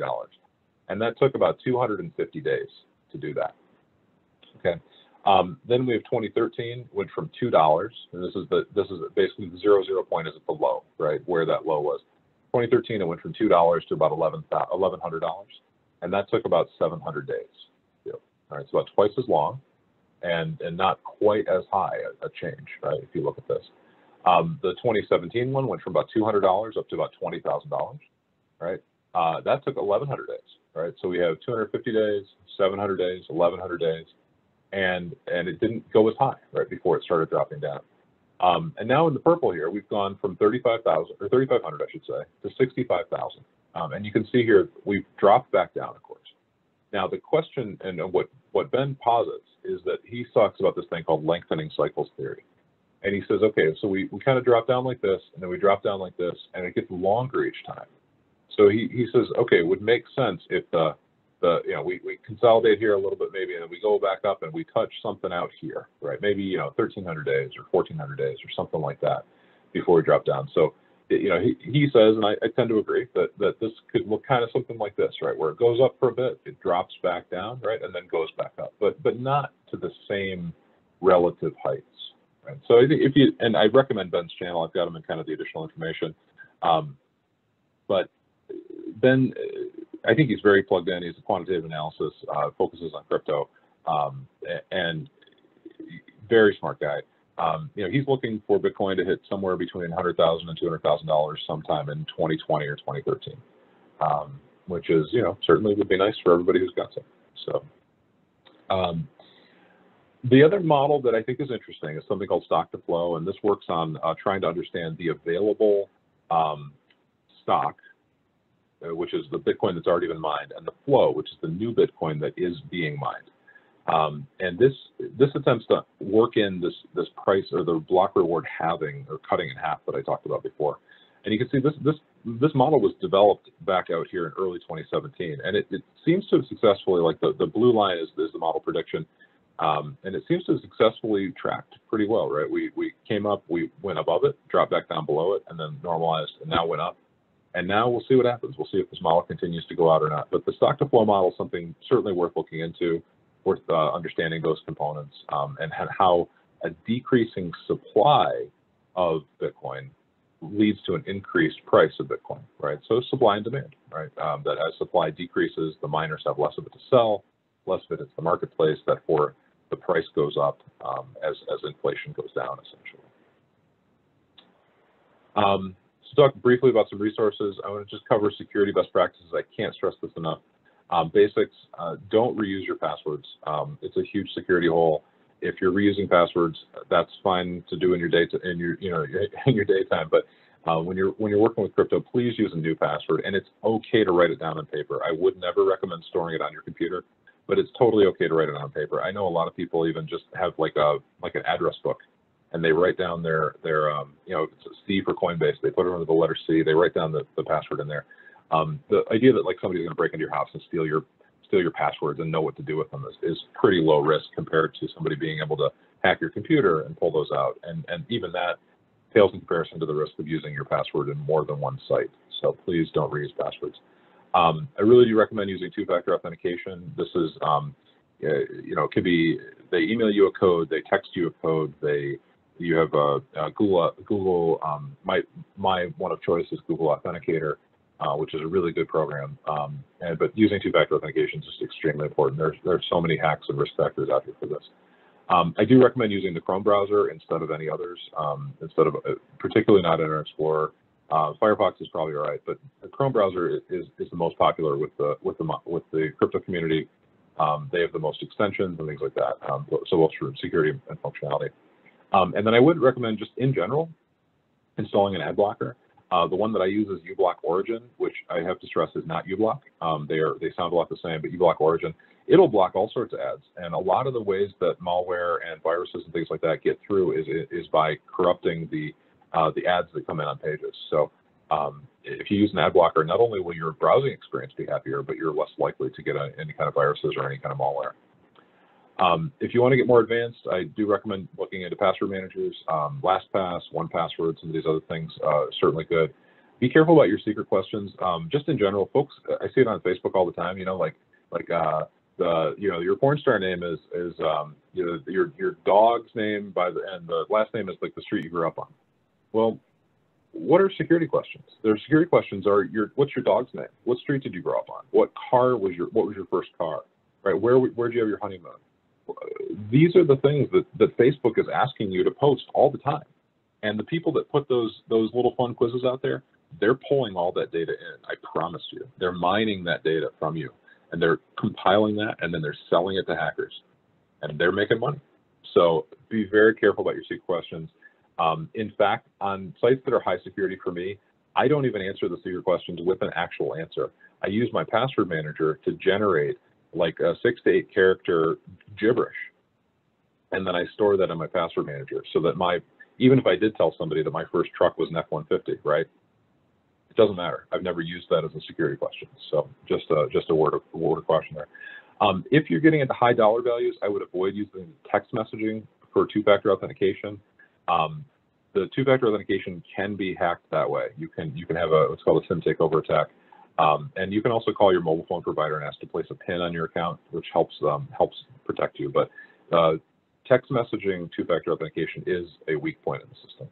And that took about 250 days to do that. Okay. Um, then we have 2013 went from two dollars, and this is the this is basically the zero zero point is at the low, right, where that low was. 2013 it went from two dollars to about 11 1100 dollars, and that took about 700 days. All right, it's about twice as long and, and not quite as high a, a change, right, if you look at this. Um, the 2017 one went from about $200 up to about $20,000, right? Uh, that took 1,100 days, right? So we have 250 days, 700 days, 1,100 days, and and it didn't go as high, right, before it started dropping down. Um, and now in the purple here, we've gone from 35,000 or 3,500, I should say, to 65,000. Um, and you can see here we've dropped back down, of course. Now the question and what what Ben posits is that he talks about this thing called lengthening cycles theory. And he says, okay, so we, we kind of drop down like this, and then we drop down like this, and it gets longer each time. So he, he says, okay, it would make sense if the, the you know, we, we consolidate here a little bit maybe, and then we go back up and we touch something out here, right? Maybe, you know, 1,300 days or 1,400 days or something like that before we drop down. So you know, he, he says, and I, I tend to agree, that, that this could look kind of something like this, right, where it goes up for a bit, it drops back down, right, and then goes back up, but but not to the same relative heights. Right? So I think if you, and I recommend Ben's channel, I've got him in kind of the additional information, um, but Ben, I think he's very plugged in. He's a quantitative analysis, uh, focuses on crypto, um, and very smart guy. Um, you know, he's looking for Bitcoin to hit somewhere between $100,000 and $200,000 sometime in 2020 or 2013, um, which is, you know, certainly would be nice for everybody who's got some. So, um, the other model that I think is interesting is something called stock to flow, and this works on uh, trying to understand the available um, stock, which is the Bitcoin that's already been mined, and the flow, which is the new Bitcoin that is being mined. Um, and this this attempts to work in this this price or the block reward halving or cutting in half that I talked about before. And you can see this this this model was developed back out here in early 2017, and it, it seems to have successfully like the the blue line is is the model prediction, um, and it seems to have successfully tracked pretty well, right? We we came up, we went above it, dropped back down below it, and then normalized, and now went up. And now we'll see what happens. We'll see if this model continues to go out or not. But the stock to flow model is something certainly worth looking into. worth uh, understanding those components um, and how a decreasing supply of Bitcoin leads to an increased price of Bitcoin, right? So supply and demand, right? Um, that as supply decreases, the miners have less of it to sell, less of it hits the marketplace, therefore the price goes up um, as, as inflation goes down, essentially. Um, to talk briefly about some resources, I want to just cover security best practices. I can't stress this enough. Um, basics, uh, don't reuse your passwords. Um, it's a huge security hole. If you're reusing passwords, that's fine to do in your day to, in your you know (laughs) in your daytime. But uh, when you're when you're working with crypto, please use a new password, and it's okay to write it down on paper. I would never recommend storing it on your computer, but it's totally okay to write it on paper. I know a lot of people even just have like a like an address book and they write down their their um, you know C for Coinbase. They put it under the letter C. They write down the, the password in there. Um, the idea that like somebody's going to break into your house and steal your steal your passwords and know what to do with them is, is pretty low risk compared to somebody being able to hack your computer and pull those out. And and even that pales in comparison to the risk of using your password in more than one site. So please don't reuse passwords. Um, I really do recommend using two-factor authentication. This is, um, uh, you know, it could be they email you a code, they text you a code, they you have a, a Google, Google um, my, my one of choice is Google Authenticator, uh, which is a really good program. Um, and, but using two-factor authentication is just extremely important. There's, there's so many hacks and risk factors out here for this. Um, I do recommend using the Chrome browser instead of any others, um, instead of, uh, particularly not Internet Explorer. Uh, Firefox is probably all right, but the Chrome browser is, is the most popular with the, with the, with the crypto community. Um, they have the most extensions and things like that, um, so both for security and functionality. Um, and then I would recommend just in general installing an ad blocker. Uh, the one that I use is uBlock Origin, which I have to stress is not uBlock. Um, they are they sound a lot the same, but uBlock Origin it'll block all sorts of ads. And a lot of the ways that malware and viruses and things like that get through is is by corrupting the uh, the ads that come in on pages. So um, if you use an ad blocker, not only will your browsing experience be happier, but you're less likely to get a, any kind of viruses or any kind of malware. Um, if you want to get more advanced, I do recommend looking into password managers. Um, LastPass, 1Password, some of these other things, uh, certainly good. Be careful about your secret questions. Um, just in general, folks, I see it on Facebook all the time. You know, like like uh, the you know your porn star name is is um, you know your your dog's name by the and the last name is like the street you grew up on. Well, what are security questions? Their security questions are your what's your dog's name? What street did you grow up on? What car was your what was your first car? Right? Where where did you have your honeymoon? These are the things that, that Facebook is asking you to post all the time. And the people that put those those little fun quizzes out there, they're pulling all that data in. I promise you. They're mining that data from you and they're compiling that and then they're selling it to hackers and they're making money. So be very careful about your secret questions. Um, in fact, on sites that are high security for me, I don't even answer the secret questions with an actual answer. I use my password manager to generate like a six to eight character gibberish. And then I store that in my password manager so that my, even if I did tell somebody that my first truck was an F-150, right? It doesn't matter. I've never used that as a security question. So just a, just a word of, word of caution there. Um, if you're getting into high dollar values, I would avoid using text messaging for two-factor authentication. Um, the two-factor authentication can be hacked that way. You can you can have a what's called a SIM takeover attack, um, and you can also call your mobile phone provider and ask to place a PIN on your account, which helps um, helps protect you. But uh, text messaging two-factor authentication is a weak point in the system.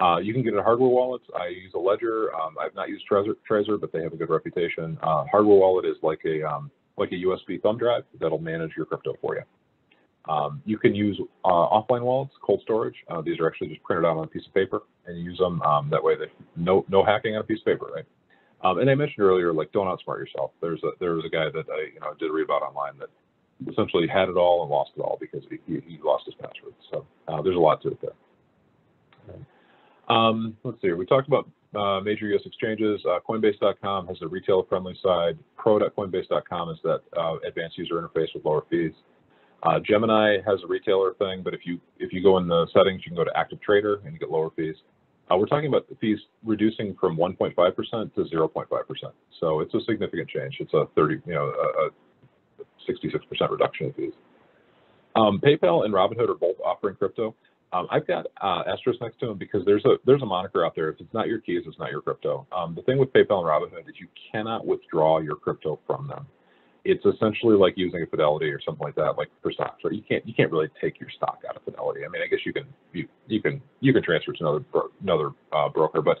Uh, you can get it hardware wallets. I use a Ledger. Um, I've not used Trezor, Trezor, but they have a good reputation. Uh, hardware wallet is like a um, like a USB thumb drive that'll manage your crypto for you. Um, you can use uh, offline wallets, cold storage. Uh, these are actually just printed out on a piece of paper, and you use them um, that way. They, no no hacking on a piece of paper, right? Um, and I mentioned earlier, like don't outsmart yourself. There's a there was a guy that I you know did read about online that essentially had it all and lost it all because he, he, lost his password. So uh, there's a lot to it there. Um, let's see. We talked about uh, major U.S. exchanges. Uh, Coinbase.com has a retail-friendly side. Pro.coinbase.com is that uh, advanced user interface with lower fees. Uh, Gemini has a retailer thing, but if you if you go in the settings, you can go to active trader and you get lower fees. Uh, we're talking about fees reducing from 1.5% to 0.5%. So it's a significant change. It's a 30, you know, a, 66% reduction in fees. Um, PayPal and Robinhood are both offering crypto. Um, I've got uh, asterisk next to them because there's a there's a moniker out there. If it's not your keys, it's not your crypto. Um, the thing with PayPal and Robinhood is you cannot withdraw your crypto from them. It's essentially like using a Fidelity or something like that, like for stocks. Right? You can't you can't really take your stock out of Fidelity. I mean, I guess you can you, you can you can transfer to another bro- another uh, broker, but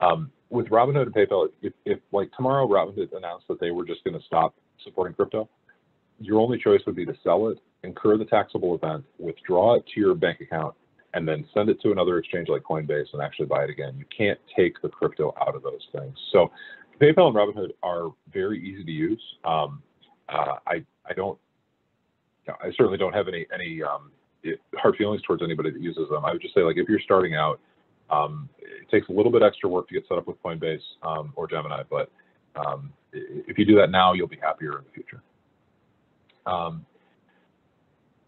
um, with Robinhood and PayPal, if, if like tomorrow Robinhood announced that they were just going to stop supporting crypto, your only choice would be to sell it, incur the taxable event, withdraw it to your bank account, and then send it to another exchange like Coinbase and actually buy it again. You can't take the crypto out of those things. So PayPal and Robinhood are very easy to use. Um, uh, I I don't I certainly don't have any any um, hard feelings towards anybody that uses them. I would just say like if you're starting out, um, it takes a little bit extra work to get set up with Coinbase um, or Gemini, but um, if you do that now, you'll be happier in the future. Um,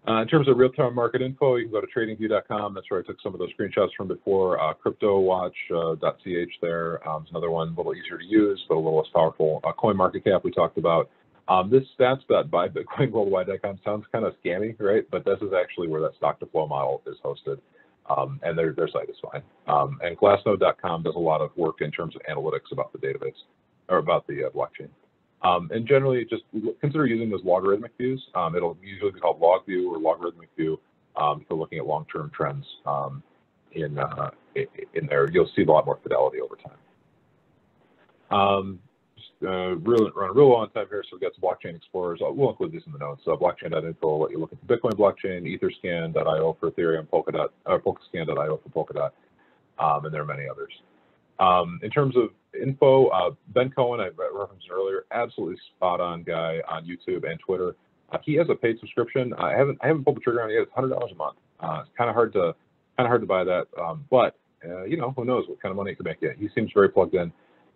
uh, in terms of real-time market info, you can go to tradingview.com. That's where I took some of those screenshots from before. Uh, Cryptowat.ch uh, there um, is another one, a little easier to use, but a little less powerful. Uh, CoinMarketCap we talked about. Um, this stats.buybitcoinworldwide.com sounds kind of scammy, right? But this is actually where that stock to flow model is hosted. Um, and their, their site is fine. Um, and Glassnode.com does a lot of work in terms of analytics about the database or about the uh, blockchain. Um, and generally, just consider using those logarithmic views. Um, it'll usually be called log view or logarithmic view um, for looking at long-term trends in uh, in there. You'll see a lot more fidelity over time uh, real, run a real long time here, so we've got some blockchain explorers. Uh, we'll include these in the notes. So blockchain.info will let you look at the Bitcoin blockchain, Etherscan.io for Ethereum, Polkadot, or Polkascan.io for Polkadot, um, and there are many others. Um, in terms of info, uh, Ben Cowen, I referenced earlier, absolutely spot on guy on YouTube and Twitter. Uh, he has a paid subscription. I haven't I haven't pulled the trigger on it yet. It's hundred dollars a month. Uh, it's kind of hard to kind of hard to buy that, um, but uh, you know who knows what kind of money he can make yet. He seems very plugged in.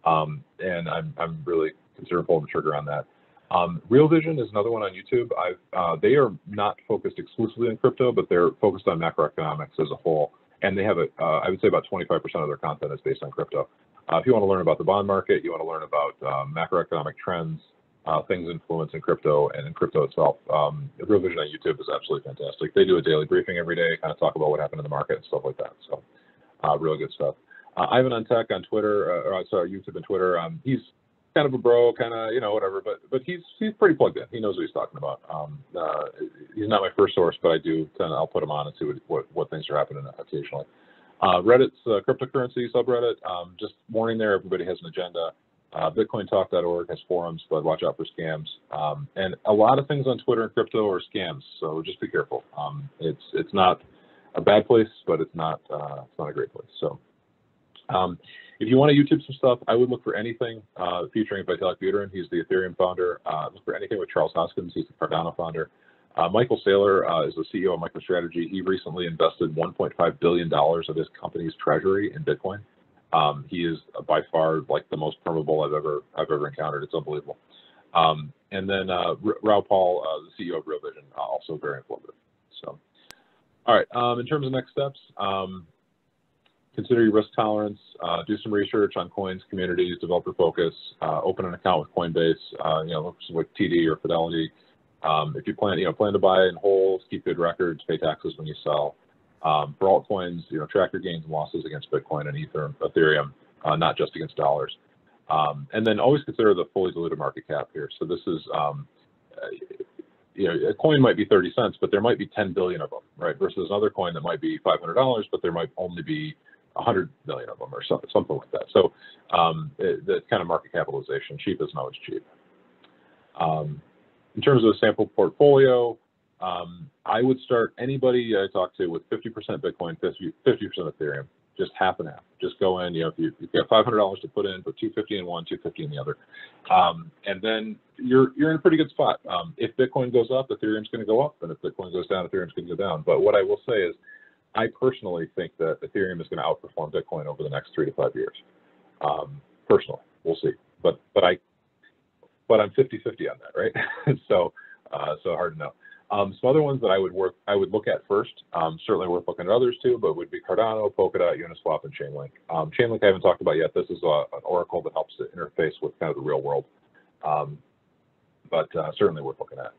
Um, and I'm, I'm really considering pulling the trigger on that. Um, Real Vision is another one on YouTube. Uh, they are not focused exclusively on crypto, but they're focused on macroeconomics as a whole. And they have, a, uh, I would say about 25% of their content is based on crypto. Uh, if you want to learn about the bond market, you want to learn about um, macroeconomic trends, uh, things influencing crypto and in crypto itself, um, Real Vision on YouTube is absolutely fantastic. They do a daily briefing every day, kind of talk about what happened in the market and stuff like that. So uh, really good stuff. Uh, Ivan on Tech on Twitter, uh, or sorry, YouTube and Twitter. Um, he's kind of a bro, kind of you know whatever, but but he's he's pretty plugged in. He knows what he's talking about. Um, uh, he's not my first source, but I do kind of I'll put him on and see what what, what things are happening occasionally. Uh, Reddit's uh, cryptocurrency subreddit. Um, just warning there, everybody has an agenda. Uh, BitcoinTalk.org has forums, but watch out for scams. Um, and a lot of things on Twitter and crypto are scams, so just be careful. Um, it's it's not a bad place, but it's not uh, it's not a great place. So um, if you want to YouTube some stuff, I would look for anything uh, featuring Vitalik Buterin. He's the Ethereum founder. Uh, look for anything with Charles Hoskinson. He's the Cardano founder. Uh, Michael Saylor uh, is the CEO of MicroStrategy. He recently invested $1.5 billion of his company's treasury in Bitcoin. Um, he is by far like the most permeable I've ever I've ever encountered. It's unbelievable. Um, and then uh, Raoul Pal, uh, the CEO of Real Vision, also very informative. So, all right. Um, in terms of next steps, um, consider your risk tolerance, uh, do some research on coins, communities, developer focus, uh, open an account with Coinbase, uh, you know, with TD or Fidelity. Um, if you plan, you know, plan to buy in whole, keep good records, pay taxes when you sell. Um, for altcoins, you know, track your gains and losses against Bitcoin and Ether, Ethereum, uh, not just against dollars. Um, and then always consider the fully diluted market cap here. So this is, um, uh, you know, a coin might be 30 cents, but there might be 10 billion of them, right? Versus another coin that might be $500, but there might only be 100 million of them or something, something like that. So um, kind of market capitalization, cheap isn't always cheap. Um, in terms of a sample portfolio, um, I would start anybody I talk to with 50% Bitcoin, 50, percent Ethereum, just half and half. Just go in, you know, if you, if you have $500 to put in, put 250 in one, 250 in the other. Um, and then you're, you're in a pretty good spot. Um, if Bitcoin goes up, Ethereum's going to go up. And if Bitcoin goes down, Ethereum's going to go down. But what I will say is I personally think that Ethereum is going to outperform Bitcoin over the next three to five years. Um, personally, we'll see. But but I but I'm 50-50 on that, right? (laughs) so uh, so hard to know. Um, some other ones that I would work I would look at first, um, certainly worth looking at others too, but would be Cardano, Polkadot, Uniswap, and Chainlink. Um, Chainlink I haven't talked about yet. This is a, an oracle that helps to interface with kind of the real world, um, but uh, certainly worth looking at.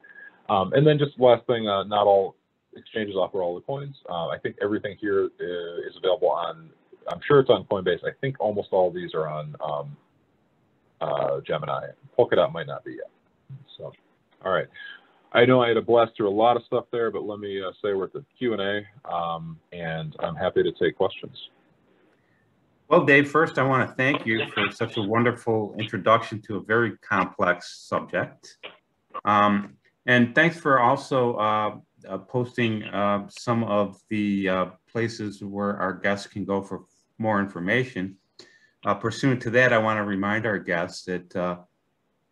Um, and then just last thing, uh, not all exchanges offer all the coins. Uh, I think everything here uh, is available on, I'm sure it's on Coinbase. I think almost all these are on um, uh, Gemini. Polkadot might not be yet. So, All right. I know I had to blast through a lot of stuff there, but let me uh, say we're at the Q&A, um, and I'm happy to take questions. Well, Dave, first I want to thank you for such a wonderful introduction to a very complex subject. Um, and thanks for also uh, posting uh, some of the uh, places where our guests can go for more information. Uh, pursuant to that, I want to remind our guests that uh,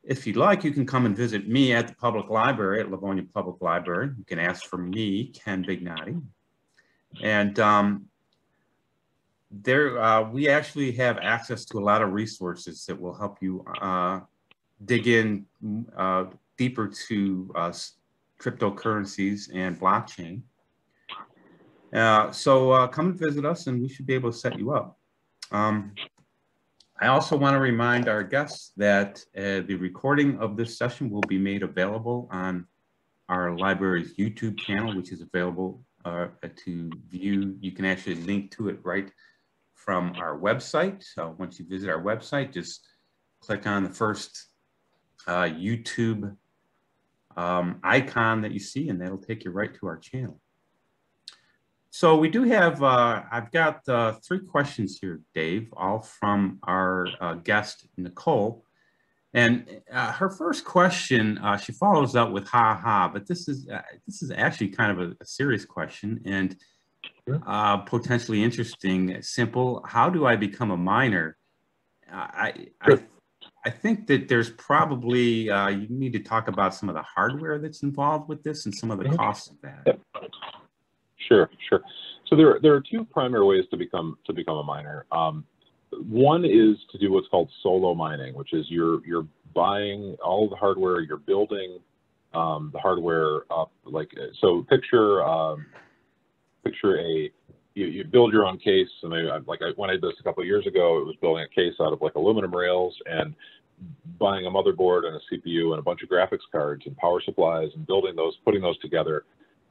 if you'd like, you can come and visit me at the public library at Livonia Public Library. You can ask for me, Ken Bignotti. And um, there, uh, we actually have access to a lot of resources that will help you uh, dig in uh, deeper to uh, cryptocurrencies and blockchain. Uh, so uh, come and visit us and we should be able to set you up. Um, I also want to remind our guests that uh, the recording of this session will be made available on our library's YouTube channel, which is available uh, to view. You can actually link to it right from our website. So once you visit our website, just click on the first uh, YouTube um, icon that you see, and that'll take you right to our channel. So we do have, uh, I've got uh, three questions here, Dave, all from our uh, guest, Nicole. And uh, her first question, uh, she follows up with ha ha, but this is uh, this is actually kind of a, a serious question and potentially interesting. Simple, how do I become a miner? I, I, I think that there's probably, you need to talk about some of the hardware that's involved with this and some of the mm-hmm. costs of that. Sure, sure. So there, there are two primary ways to become to become a miner. Um, one is to do what's called solo mining, which is you're you're buying all the hardware, you're building um, the hardware up. Like so, picture um, picture a you, you, build your own case. And I, like I, when I did this a couple of years ago, it was building a case out of like aluminum rails and buying a motherboard and a CPU and a bunch of graphics cards and power supplies and building those, putting those together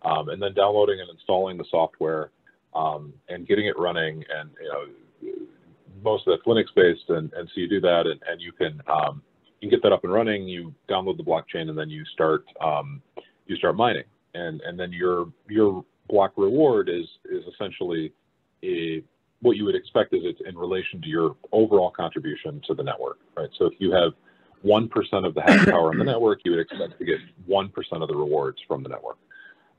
um, and then downloading and installing the software um, and getting it running. And you know, most of that's Linux based, and, and so you do that, and, and you can um, you can get that up and running. You download the blockchain, and then you start um, you start mining, and and then your your block reward is is essentially a what you would expect is it's in relation to your overall contribution to the network, right? So if you have 1% of the hash power on the network, you would expect to get 1% of the rewards from the network.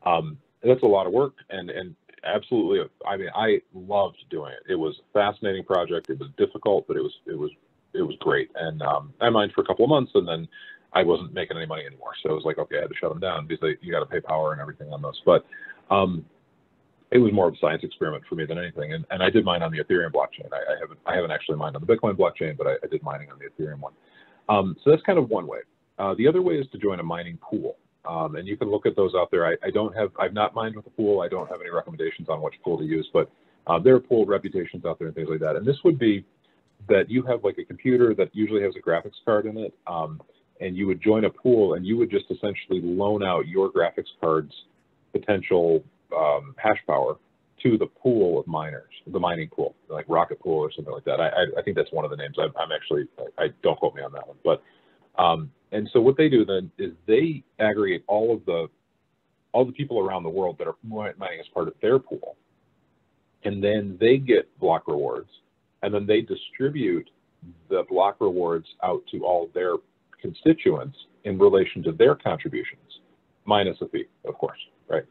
Um, that's a lot of work and, and absolutely, I mean, I loved doing it. It was a fascinating project. It was difficult, but it was, it was, it was great. And um, I mined for a couple of months and then I wasn't making any money anymore. So it was like, okay, I had to shut them down because they, you got to pay power and everything on those. But um, it was more of a science experiment for me than anything. And, and I did mine on the Ethereum blockchain. I, I haven't I haven't actually mined on the Bitcoin blockchain, but I, I did mining on the Ethereum one. Um, so that's kind of one way. Uh, the other way is to join a mining pool. Um, and you can look at those out there. I, I, don't have, I've not mined with a pool. I don't have any recommendations on which pool to use, but uh, there are pool reputations out there and things like that. And this would be that you have like a computer that usually has a graphics card in it, um, and you would join a pool and you would just essentially loan out your graphics card's potential um, hash power to the pool of miners, the mining pool, like Rocket Pool or something like that. I, I, I think that's one of the names. I'm, I'm actually, I, I, don't quote me on that one, but um, and so what they do then is they aggregate all of the all the people around the world that are mining as part of their pool, and then they get block rewards, and then they distribute the block rewards out to all their constituents in relation to their contributions, minus a fee, of course, right?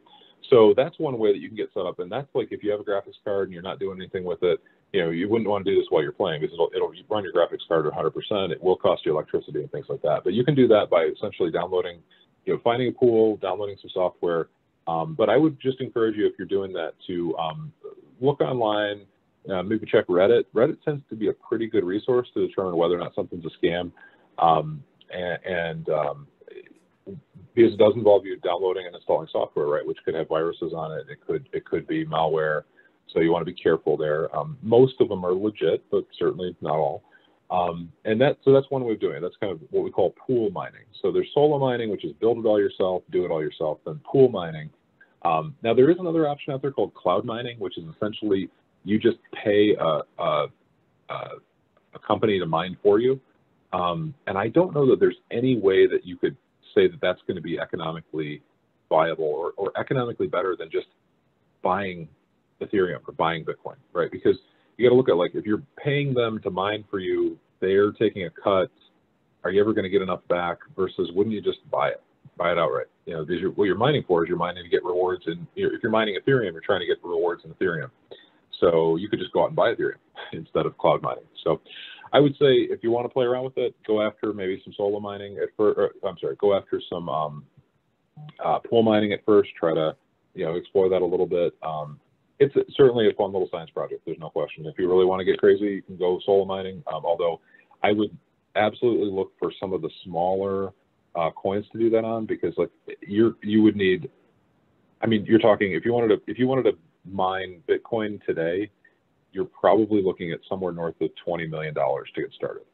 So that's one way that you can get set up, and that's like if you have a graphics card and you're not doing anything with it, you know, you wouldn't want to do this while you're playing because it'll, it'll run your graphics card at 100%. It will cost you electricity and things like that. But you can do that by essentially downloading, you know, finding a pool, downloading some software. Um, but I would just encourage you if you're doing that to um, look online, uh, maybe check Reddit. Reddit tends to be a pretty good resource to determine whether or not something's a scam. Um, and, and um, because it does involve you downloading and installing software, right, which could have viruses on it. It could it could be malware. So you want to be careful there. Um, most of them are legit, but certainly not all. Um, and that so that's one way of doing it. That's kind of what we call pool mining. So there's solo mining, which is build it all yourself, do it all yourself. Then pool mining. Um, now there is another option out there called cloud mining, which is essentially you just pay a, a, a company to mine for you. Um, and I don't know that there's any way that you could say that that's going to be economically viable or, or economically better than just buying Ethereum or buying Bitcoin, right? Because you got to look at like if you're paying them to mine for you, they're taking a cut. Are you ever going to get enough back? Versus wouldn't you just buy it, buy it outright? You know, these are, what you're mining for is you're mining to get rewards, and if you're mining Ethereum, you're trying to get rewards in Ethereum. So you could just go out and buy Ethereum (laughs) instead of cloud mining. So I would say if you want to play around with it, go after maybe some solo mining at first. I'm sorry, go after some um, uh, pool mining at first. Try to you know explore that a little bit. Um, it's certainly a fun little science project. There's no question. If you really want to get crazy, you can go solo mining. Um, although I would absolutely look for some of the smaller uh, coins to do that on because like you're you would need. I mean, you're talking if you wanted to if you wanted to mine Bitcoin today, you're probably looking at somewhere north of $20 million to get started.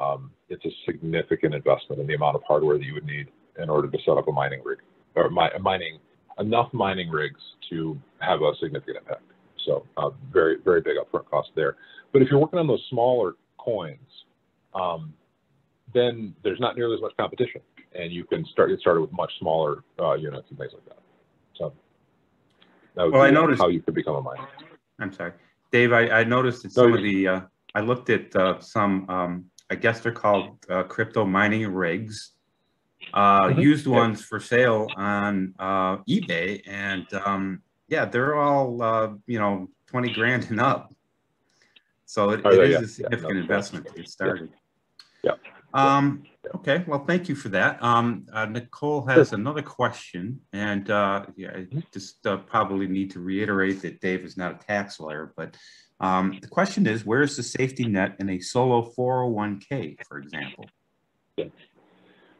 Um, it's a significant investment in the amount of hardware that you would need in order to set up a mining rig or mi mining enough mining rigs to have a significant impact. So uh, very, very big upfront cost there. But if you're working on those smaller coins, um, then there's not nearly as much competition and you can start get started with much smaller uh, units and things like that. So that would well, be I noticed, how you could become a miner. I'm sorry. Dave, I, I noticed that some of the, uh, I looked at uh, some, um, I guess they're called uh, crypto mining rigs, uh, Mhm. used Yeah. ones for sale on uh, eBay. And um, yeah, they're all, uh, you know, 20 grand and up. So it, Oh, it yeah, is yeah, a yeah, significant no, investment to get started. Yeah. Um, okay, well, thank you for that. Um, uh, Nicole has another question, and uh, yeah, I Mhm. just uh, probably need to reiterate that Dave is not a tax lawyer, but um, the question is, where's the safety net in a solo 401k, for example?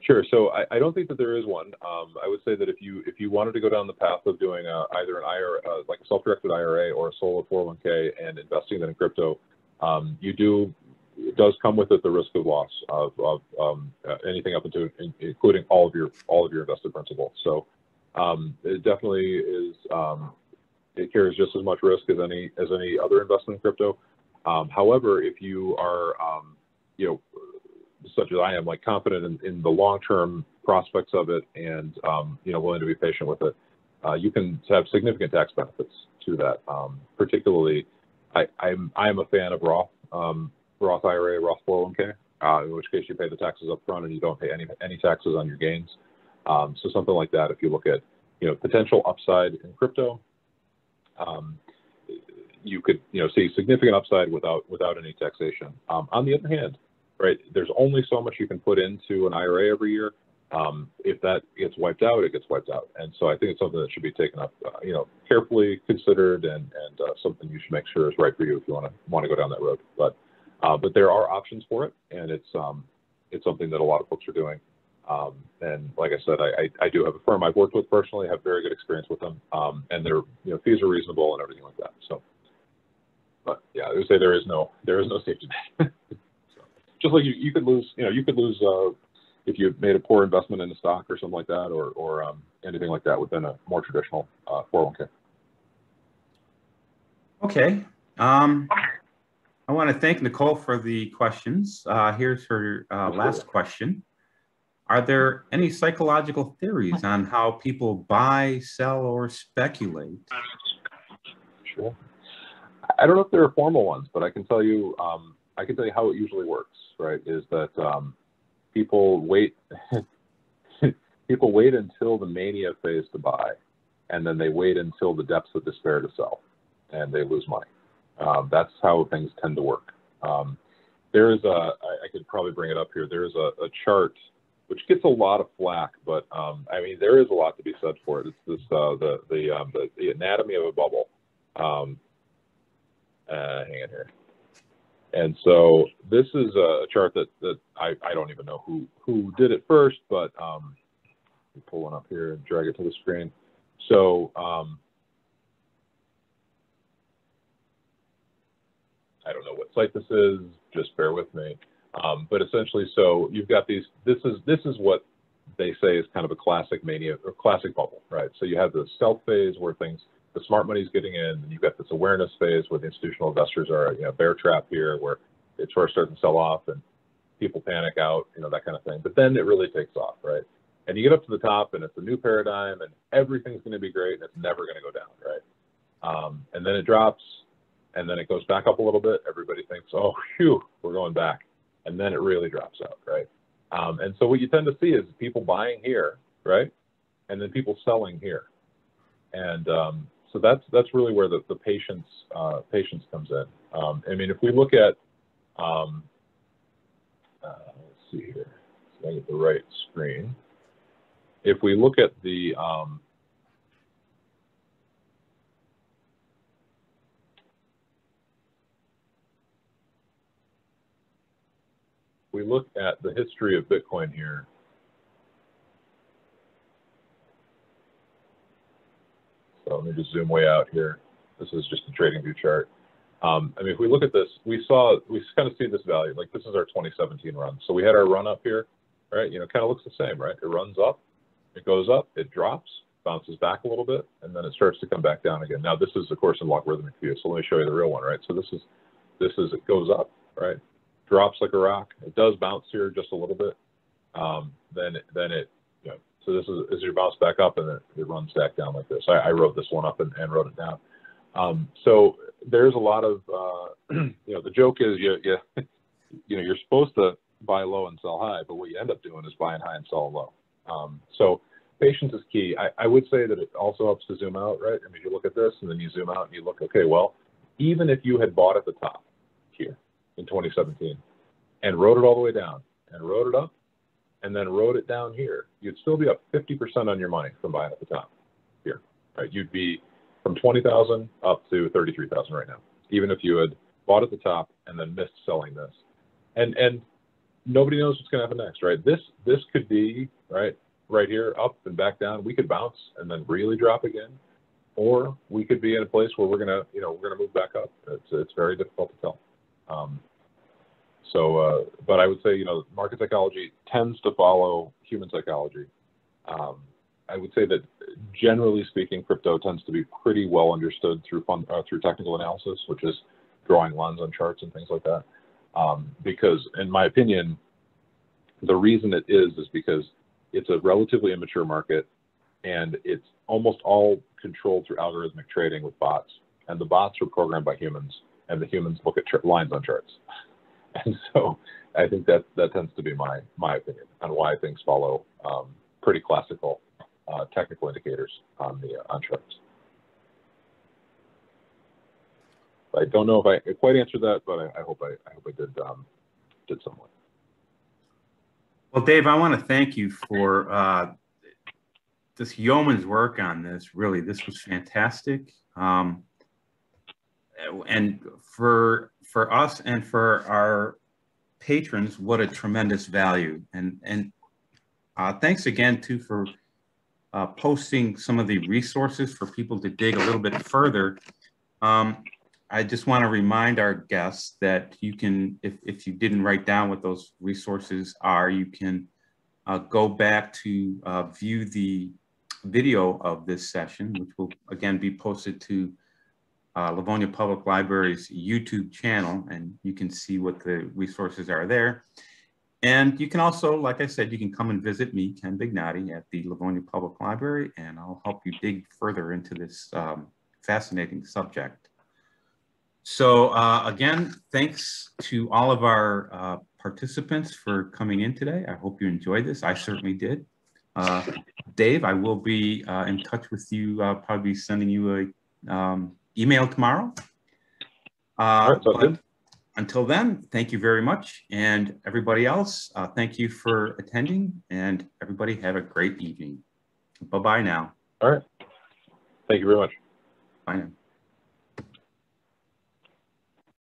Sure. So I, I don't think that there is one. Um, I would say that if you if you wanted to go down the path of doing a, either an IRA, uh, like a self-directed IRA or a solo 401k and investing that in crypto, um, you do it does come with it the risk of loss of, of um, uh, anything up into in, including all of your all of your invested principal. So um, it definitely is. Um, it carries just as much risk as any as any other investment in crypto. Um, however, if you are um, you know such as I am, like confident in, in the long-term prospects of it, and you know, willing to be patient with it, uh, you can have significant tax benefits to that. Particularly, I, I'm I am a fan of Roth um, Roth IRA, Roth 401k, uh, in which case you pay the taxes up front and you don't pay any any taxes on your gains. Um, so something like that, if you look at you know potential upside in crypto, um, you could you know see significant upside without without any taxation. Um, on the other hand, right, there's only so much you can put into an IRA every year. Um, if that gets wiped out, it gets wiped out. And so I think it's something that should be taken up, uh, you know, carefully considered and and uh, something you should make sure is right for you if you want to want to go down that road. But uh, but there are options for it, and it's um, it's something that a lot of folks are doing. Um, and like I said, I, I, I do have a firm I've worked with personally, have very good experience with them, um, and their you know fees are reasonable and everything like that. So, but yeah, I would say there is no there is no safety net. (laughs) so, just like you, you could lose, you know, you could lose uh, if you made a poor investment in a stock or something like that, or or um, anything like that within a more traditional uh, 401k. Okay. I want to thank Nicole for the questions. Uh, here's her uh, last question. Are there any psychological theories on how people buy, sell, or speculate? Sure. I don't know if there are formal ones, but I can tell you, um, I can tell you how it usually works. Right? Is that um, people wait, (laughs) people wait until the mania phase to buy, and then they wait until the depths of despair to sell, and they lose money. Um, that's how things tend to work. Um, there is a, I, I could probably bring it up here. There is a, a chart which gets a lot of flack, but um, I mean there is a lot to be said for it. It's this uh, the the, um, the the anatomy of a bubble. Um, uh, hang on here. And so this is a chart that, that I, I don't even know who, who did it first, but um, let me pull one up here and drag it to the screen. So um, I don't know what site this is, just bear with me. Um, but essentially, so you've got these, this is, this is what they say is kind of a classic mania or classic bubble, right? So you have the stealth phase where things, the smart money's getting in, and you've got this awareness phase where the institutional investors are, you know, bear trap here, where it starts to sell off and people panic out, you know, that kind of thing. But then it really takes off, right? And you get up to the top and it's a new paradigm and everything's going to be great and it's never going to go down, right? Um, and then it drops and then it goes back up a little bit. Everybody thinks, oh, phew, we're going back. And then it really drops out, right? Um, and so what you tend to see is people buying here, right? And then people selling here. And um, so that's that's really where the, the patience uh, patience comes in. Um, I mean, if we look at um, uh, let's see here, I get the right screen. If we look at the um, we look at the history of Bitcoin here, so let me just zoom way out here. This is just a trading view chart. Um, I mean, if we look at this, we saw, we kind of see this value, like this is our 2017 run. So we had our run up here, right? You know, kind of looks the same, right? It runs up, it goes up, it drops, bounces back a little bit, and then it starts to come back down again. Now this is, of course, in logarithmic view. So let me show you the real one, right? So this is, this is, it goes up, right? Drops like a rock. It does bounce here just a little bit. Um, then, then it, you know, so this is, as you bounce back up and it, it runs back down like this. I, I wrote this one up and, and wrote it down. Um, so there's a lot of, uh, (clears throat) you know, the joke is you, you, (laughs) you know, you're supposed to buy low and sell high, but what you end up doing is buying high and selling low. Um, so patience is key. I, I would say that it also helps to zoom out, right? I mean, you look at this and then you zoom out and you look, okay, well, even if you had bought at the top here, in 2017 and wrote it all the way down and wrote it up and then wrote it down here, you'd still be up 50% on your money from buying at the top here, right? You'd be from 20,000 up to 33,000 right now, even if you had bought at the top and then missed selling this. And, and nobody knows what's going to happen next, right? This, this could be, right, right here, up and back down. We could bounce and then really drop again. Or we could be in a place where we're going to, you know, we're going to move back up. It's, it's very difficult to tell. Um, so, uh, but I would say, you know, market psychology tends to follow human psychology. Um, I would say that generally speaking, crypto tends to be pretty well understood through fun, uh, through technical analysis, which is drawing lines on charts and things like that. Um, because, in my opinion, the reason it is is because it's a relatively immature market, and it's almost all controlled through algorithmic trading with bots, and the bots are programmed by humans and the humans look at lines on charts. (laughs) And so I think that that tends to be my my opinion on why things follow um, pretty classical uh, technical indicators on the uh, on charts. I don't know if I quite answered that, but I, I hope I, I, hope I did um, did somewhat. Well, Dave, I want to thank you for uh, this yeoman's work on this. Really, this was fantastic. Um, and for for us and for our patrons, what a tremendous value. And and uh, thanks again too for uh, posting some of the resources for people to dig a little bit further. Um, I just want to remind our guests that you can, if, if you didn't write down what those resources are, you can uh, go back to uh, view the video of this session, which will again be posted to uh, Livonia Public Library's YouTube channel, and you can see what the resources are there. And you can also, like I said, you can come and visit me, Ken Bignati, at the Livonia Public Library, and I'll help you dig further into this um, fascinating subject. So uh, again, thanks to all of our uh, participants for coming in today. I hope you enjoyed this. I certainly did. Uh, Dave, I will be uh, in touch with you. Probably sending you a um, email tomorrow. Uh, right, until then, thank you very much. And everybody else, uh, thank you for attending and everybody have a great evening. Bye-bye now. All right. Thank you very much. Bye now.